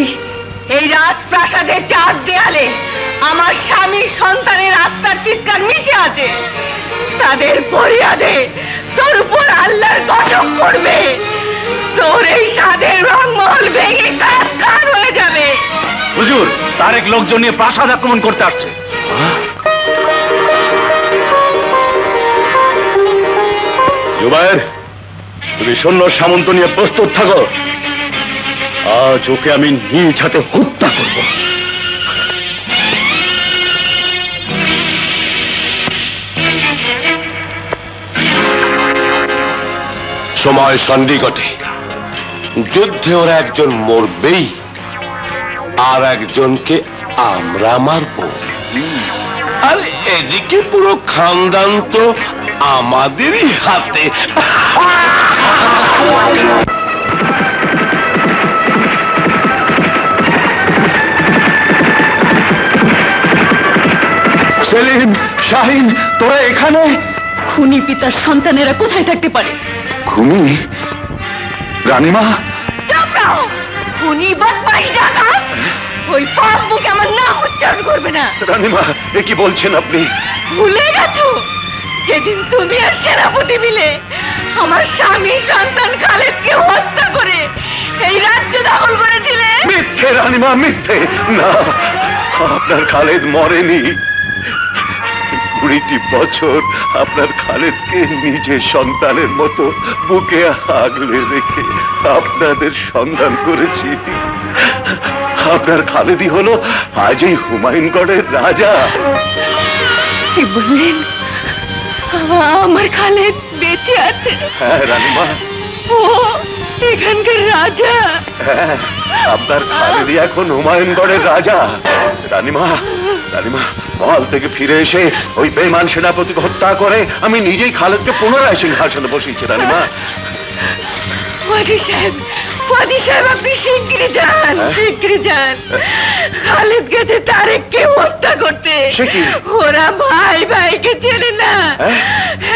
এই রাজপ্রাসাদের চার দেয়ালে আমার স্বামী সন্তানের আত্মার চিৎকার মিশে আছে। তাদের ফরিয়াদে তোর উপর আল্লাহর গজব পড়বে। তোর এই স্বাদের রংমহল ভেঙে কাজ হয়ে যাবে। হুজুর তারেক লোকজন নিয়ে প্রাসাদ আক্রমণ করতে আসছে। জুবায়ের তুমি সৈন্য সামন্ত নিয়ে প্রস্তুত থাকো। আজ ওকে আমি নিজ হাতে হত্যা করব। সময় সন্ধিগটে যুদ্ধে ওরা একজন মরবেই আর একজনকে আমরা মারব। আর এদিকে পুরো খানদান তো আমাদেরই হাতে। সেলিম শাহিন তোরা এখানে? খুনি পিতার সন্তানেরা কোথায় থাকতে পারে? খুনি রানীমা? চাপড়াও খুনি বদমাইশ ডাকাত! ওই পাপ মুখে আমার নাম উচ্চারণ করবে না। রানীমা এ কি বলছেন আপনি? ভুলে গেছো? যেদিন তুমি আর সেনাপতি মিলে আমার স্বামী সন্তান খালেদকে হত্যা করে এই রাজ্য দখল করেছিলে? রানীমা মিথ্যে। না আপনার খালেদ মরেনি। কুড়িটি বছর আপনার খালেদকে নিজের সন্তানের মতো বুকে আগলে রেখে আপনাদের সন্ধান করেছি। আপনার খালেদি হলো আজই হুমায়ুনগড়ের রাজা। কি বললেন? আমার খালেদ বেঁচে আছে। হ্যাঁ রানীমা। ও এখানকার রাজা। আপনার খালেদই এখন হুমায়ুনগড়ের রাজা। রানীমা রানীমা মহল থেকে ফিরে এসে ওই বেমান সেনাপতিকে হত্যা করে আমি নিজেই খালেদকে পুনরায় সিংহাসনে বসিয়েছি রানীমা। সাহেব ওয়াদি সাহেব আপনি শিগগিরি যান হ্যাঁ? শিগগিরি যান খালিদ গেছে তারেককে হত্যা করতে। ওরা ভাই ভাইকে চেনে না। হ্যাঁ?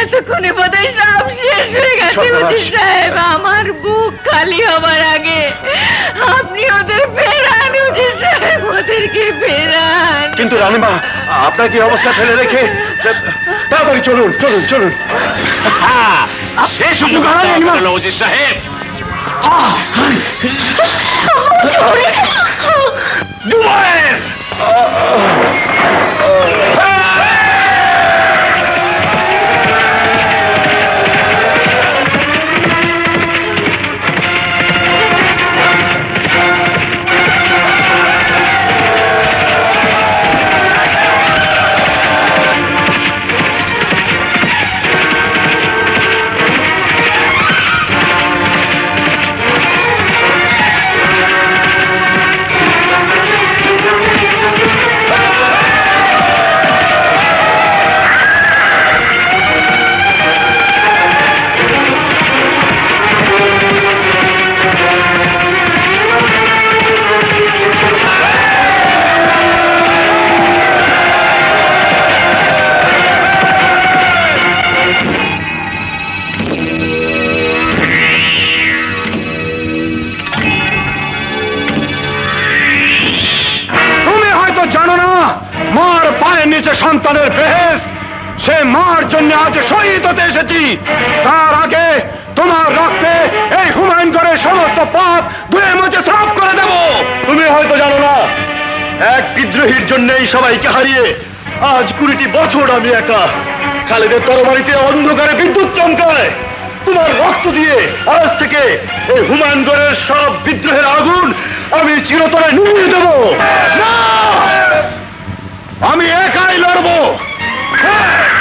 এতক্ষণে বোধহয় সব শেষ হয়ে গেছে সর্বনাশ। সাহেব আমার বুক খালি হবার আগে। আপনি ওদের ফেরান ওজি সাহেব ওদেরকে ফেরান। কিন্তু রানীমা আপনার কি অবস্থা ফেলে রেখে? তাড়াতাড়ি চলুন চলুন চলুন। হারালেন ওজির সাহেব। জুবায়ের পায়ের সন্তানের বেহেস সে মার জন্য আজ শহীদ হতে এসেছি। তার আগে তোমার রক্তে এই হুমায়ুনগড়ের সমস্ত পাপ ধুয়ে মুছে সাফ করে দেব। তুমি হয়তো জানো না, এক বিদ্রোহীর জন্যই সবাইকে হারিয়ে আজ কুড়িটি বছর আমি একা। খালেদের তরবারিতে অন্ধকারে বিদ্যুৎ চমকায়। তোমার রক্ত দিয়ে আজ থেকে এই হুমায়ুনগড়ের সব বিদ্রোহের আগুন আমি চিরতরে নিভিয়ে দেব। না! আমি একাই লড়বো। কালেক্টর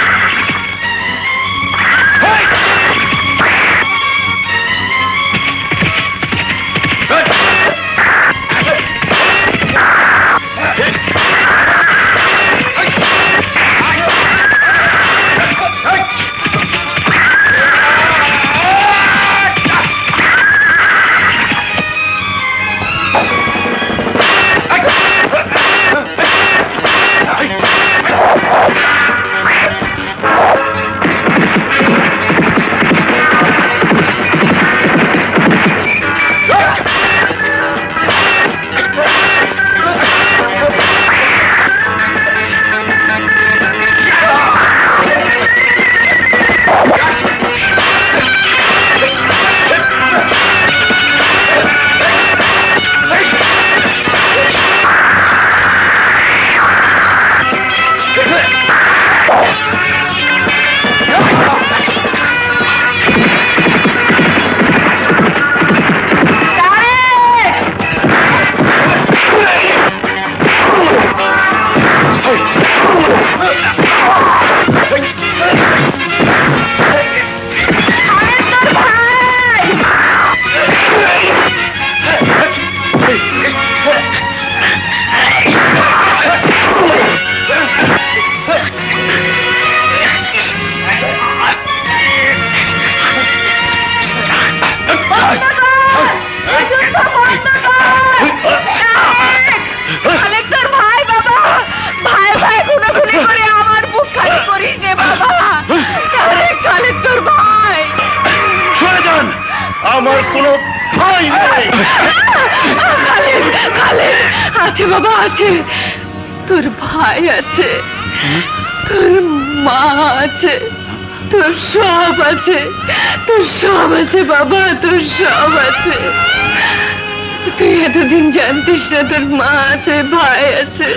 জানতিস না তোর মা আছে, ভাই আছে।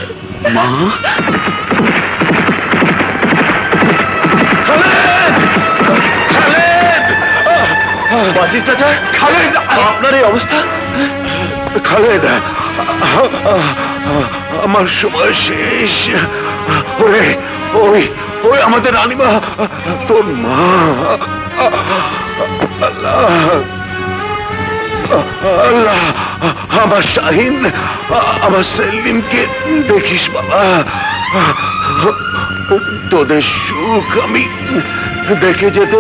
মা? আপনার এই অবস্থা? খালেদ, আমার সময় শেষ। ওরে, ওই ওই আমাদের রানিমা, তোর মা। আল্লাহ আল্লাহ আমার শাহিন, আমার সেলিমকে দেখিস বাবা। তোদের সুখ আমি দেখে যেতে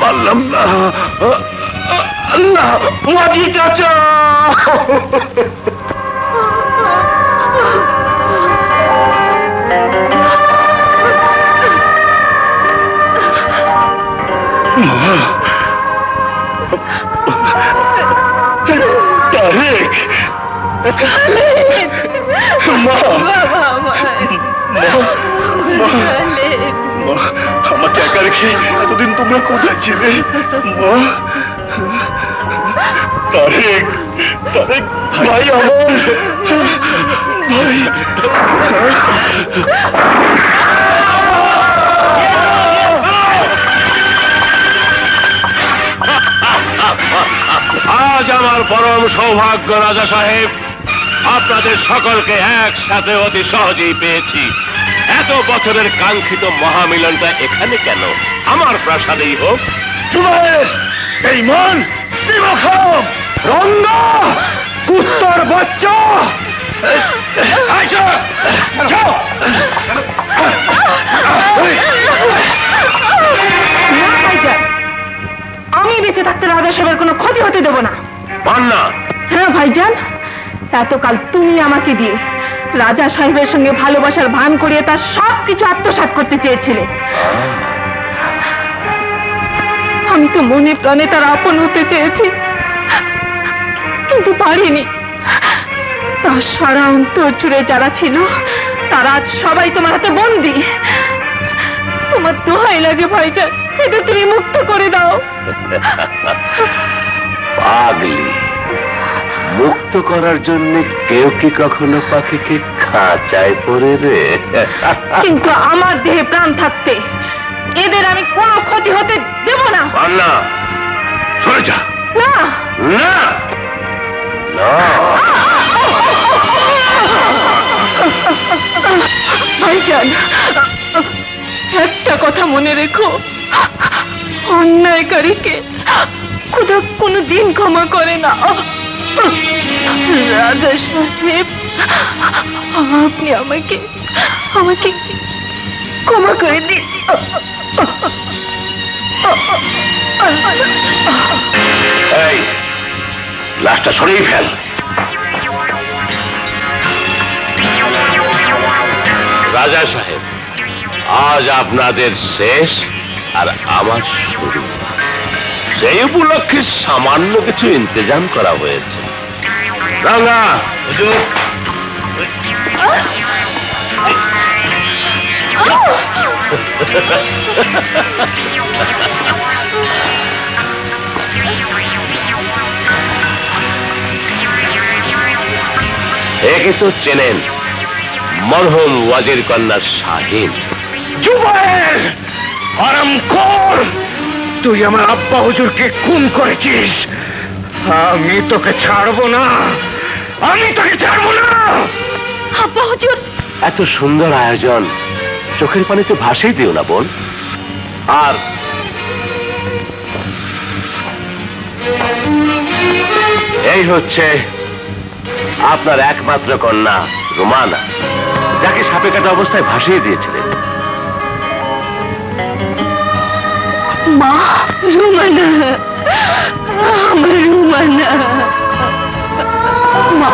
পারলাম না। আল্লাহ। চাচা! মা! মা আমাকে একা রেখে এতদিন তোমরা কোথায় ছিলে? মা! তারেক তারেক ভাই আমার! ভাই! আজ আমার পরম সৌভাগ্য রাজা সাহেব আপনাদের সকলকে একসাথে অতি সহজেই পেয়েছি। এত বছরের কাঙ্ক্ষিত মহামিলনটা এখানে কেন? আমার প্রাসাদেই হোক। এই মন রঙ্গা কুত্তর বাচ্চা। আমি বেঁচে থাকতে রাজা সাহেবের কোনো ক্ষতি হতে দেবো না। পান্না। হ্যাঁ ভাইজান? এতকাল তুমি আমাকে দিয়ে রাজা সাহেবের সঙ্গে ভালোবাসার ভান করিয়ে তার সব কিছু আত্মসাৎ করতে চেয়েছিলে। আমি তো মনে প্রাণে তার আপন হতে চেয়েছি, কিন্তু পারিনি। তার সারা অন্তর জুড়ে যারা ছিল, তারা আজ সবাই তোমার হাতে বন্দি। তোমার দোহাই লাগে ভাইজান এটা তুমি মুক্ত করে দাও। পাগলি। মুক্ত করার জন্য কেউ কি কখনো পাখিকে খাঁচায় পড়ে রে? কিন্তু আমার দেহে প্রাণ থাকতে এদের আমি কোনো ক্ষতি হতে দেব না। সরে যা। না। না। ভাইজান একটা কথা মনে রেখো। অন্যায়কারীকে কোথাও কোনো দিন ক্ষমা করে না। রাজা আপনি আমাকে আমাকে ক্ষমা করে দিন। এই লাশটা সরিয়ে ফেল। রাজা সাহেব, আজ আপনাদের শেষ আর আমার শুরু। সেই উপলক্ষে সামান্য কিছু ইন্তজাম করা হয়েছে। রাঙা একে তো চেনেন, মরহুম ওয়াজির কন্যা শাহিন। জুবাইর আরামখোর তুই আমার আব্বা হুজুরকে খুন করেছিস। আমি তোকে ছাড়বো না। আমি তোকে ছাড়বো না। আব্বা হুজুর। এত সুন্দর আয়োজন। চোখের পানিতে ভাসেই দিও না বোন। আর এই হচ্ছে আপনার একমাত্র কন্যা রোমানা যাকে সাপে কাটা অবস্থায় ভাসিয়ে দিয়েছিলেন। রুমানা আমার রুমানা। মা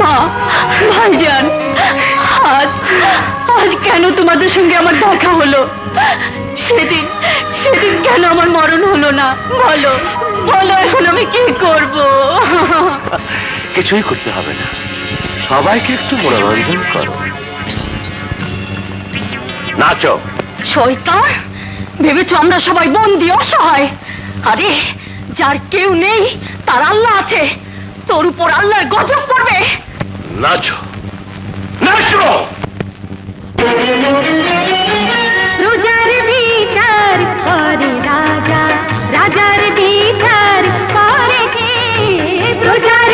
মা ভাইজান আজ আজ কেন তোমাদের সঙ্গে আমার দেখা হলো? সেদিন সেদিন কেন আমার মরণ হলো না? বলো বলো এখন আমি কি করব? কিছুই করতে হবে না। সবাইকে একটু মনোরঞ্জন করো। নাচো। শৈতান ভেবেছ আমরা সবাই বন্দি অসহায়? আরে যার কেউ নেই তার আল্লাহ আছে। তোর উপর আল্লাহর গজব পড়বে। নাচো। নাচো! রোজার বিচার করে রাজার বিচার পরে কে? রোজার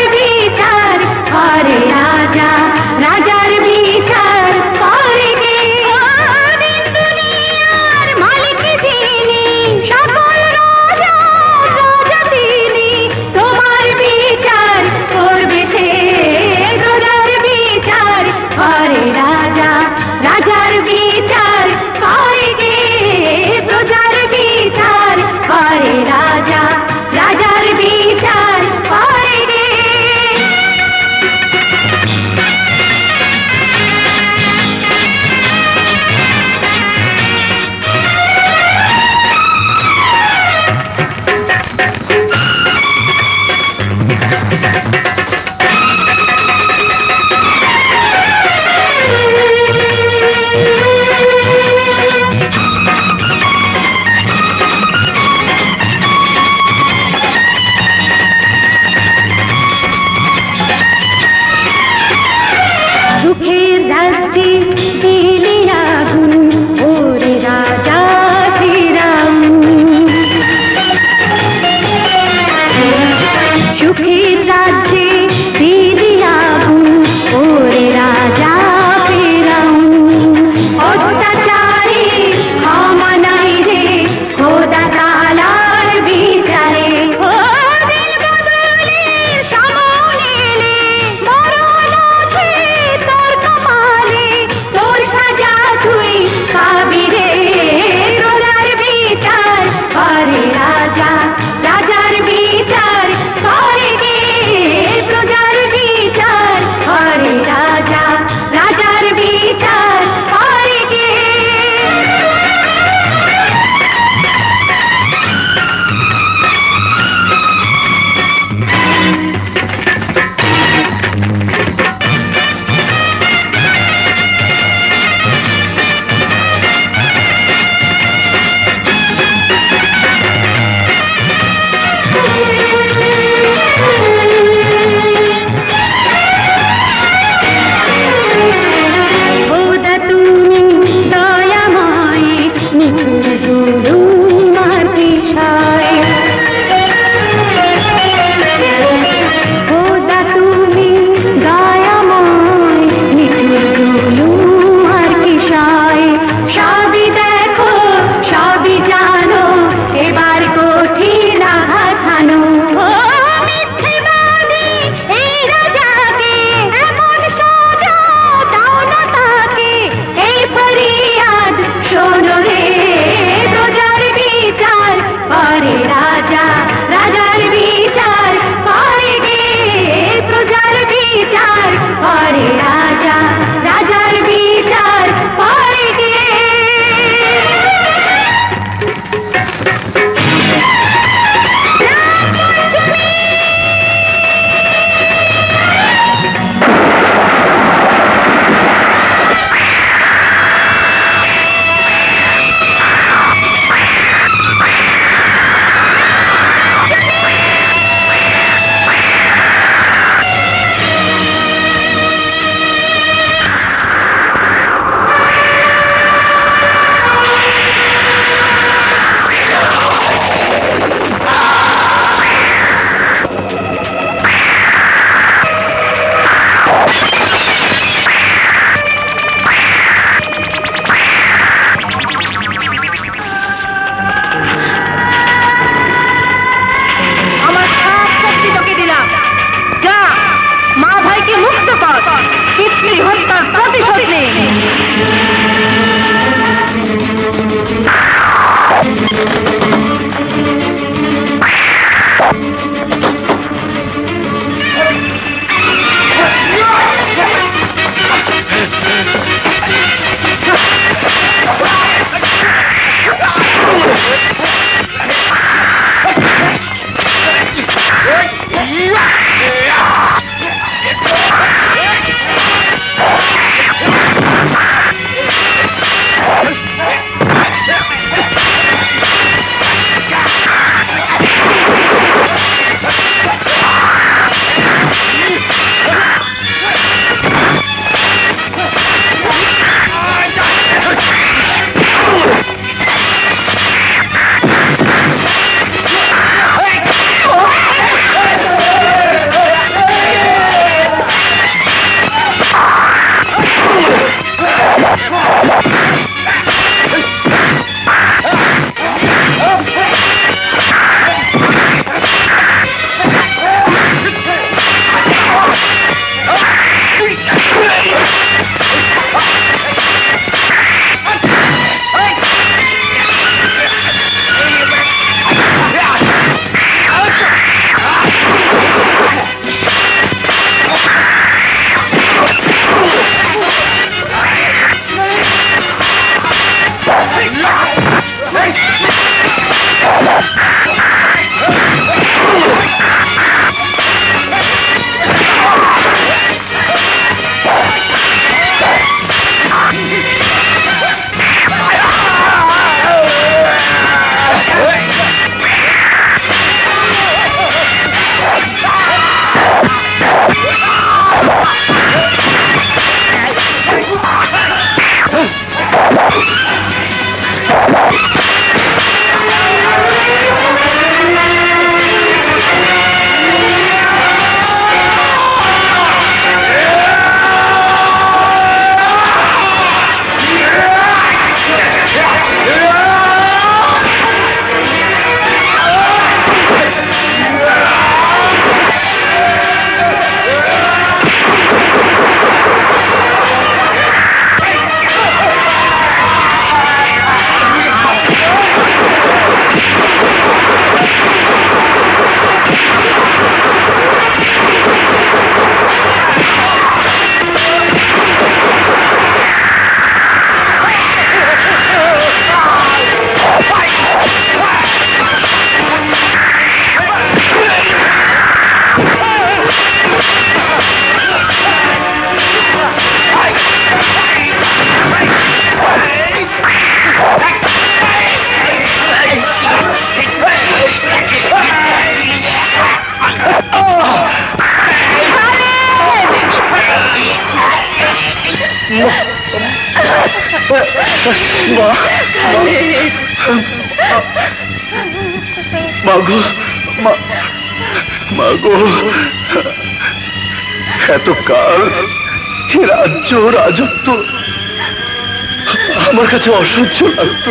অসহ্য লাগতো।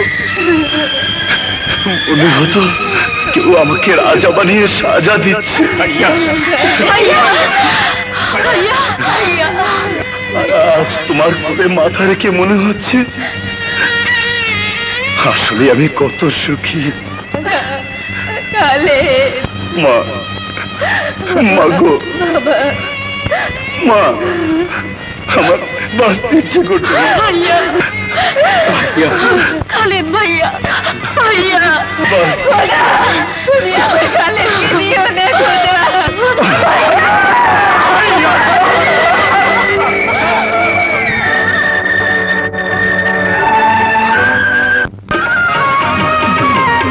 মনে হতো কেউ আমাকে রাজা বানিয়ে সাজা দিচ্ছে। আজ তোমার কোলে মাথা রেখে মনে হচ্ছে? আসলে আমি কত সুখী। মা। মা গো। মা। আমার বাঁচতে ইচ্ছে করছে। খালেদ ভাইয়া ভাইয়া। খোদা তুমি আমার খালেদকে নিও না। খোদা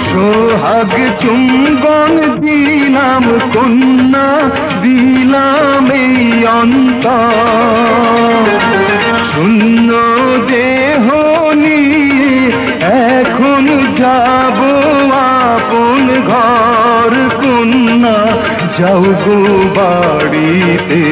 সোহাগ চুম্বন দিলাম কন্যা দিলাম এই অন্ত শূন্য দেহ যাও গো বাড়িতে।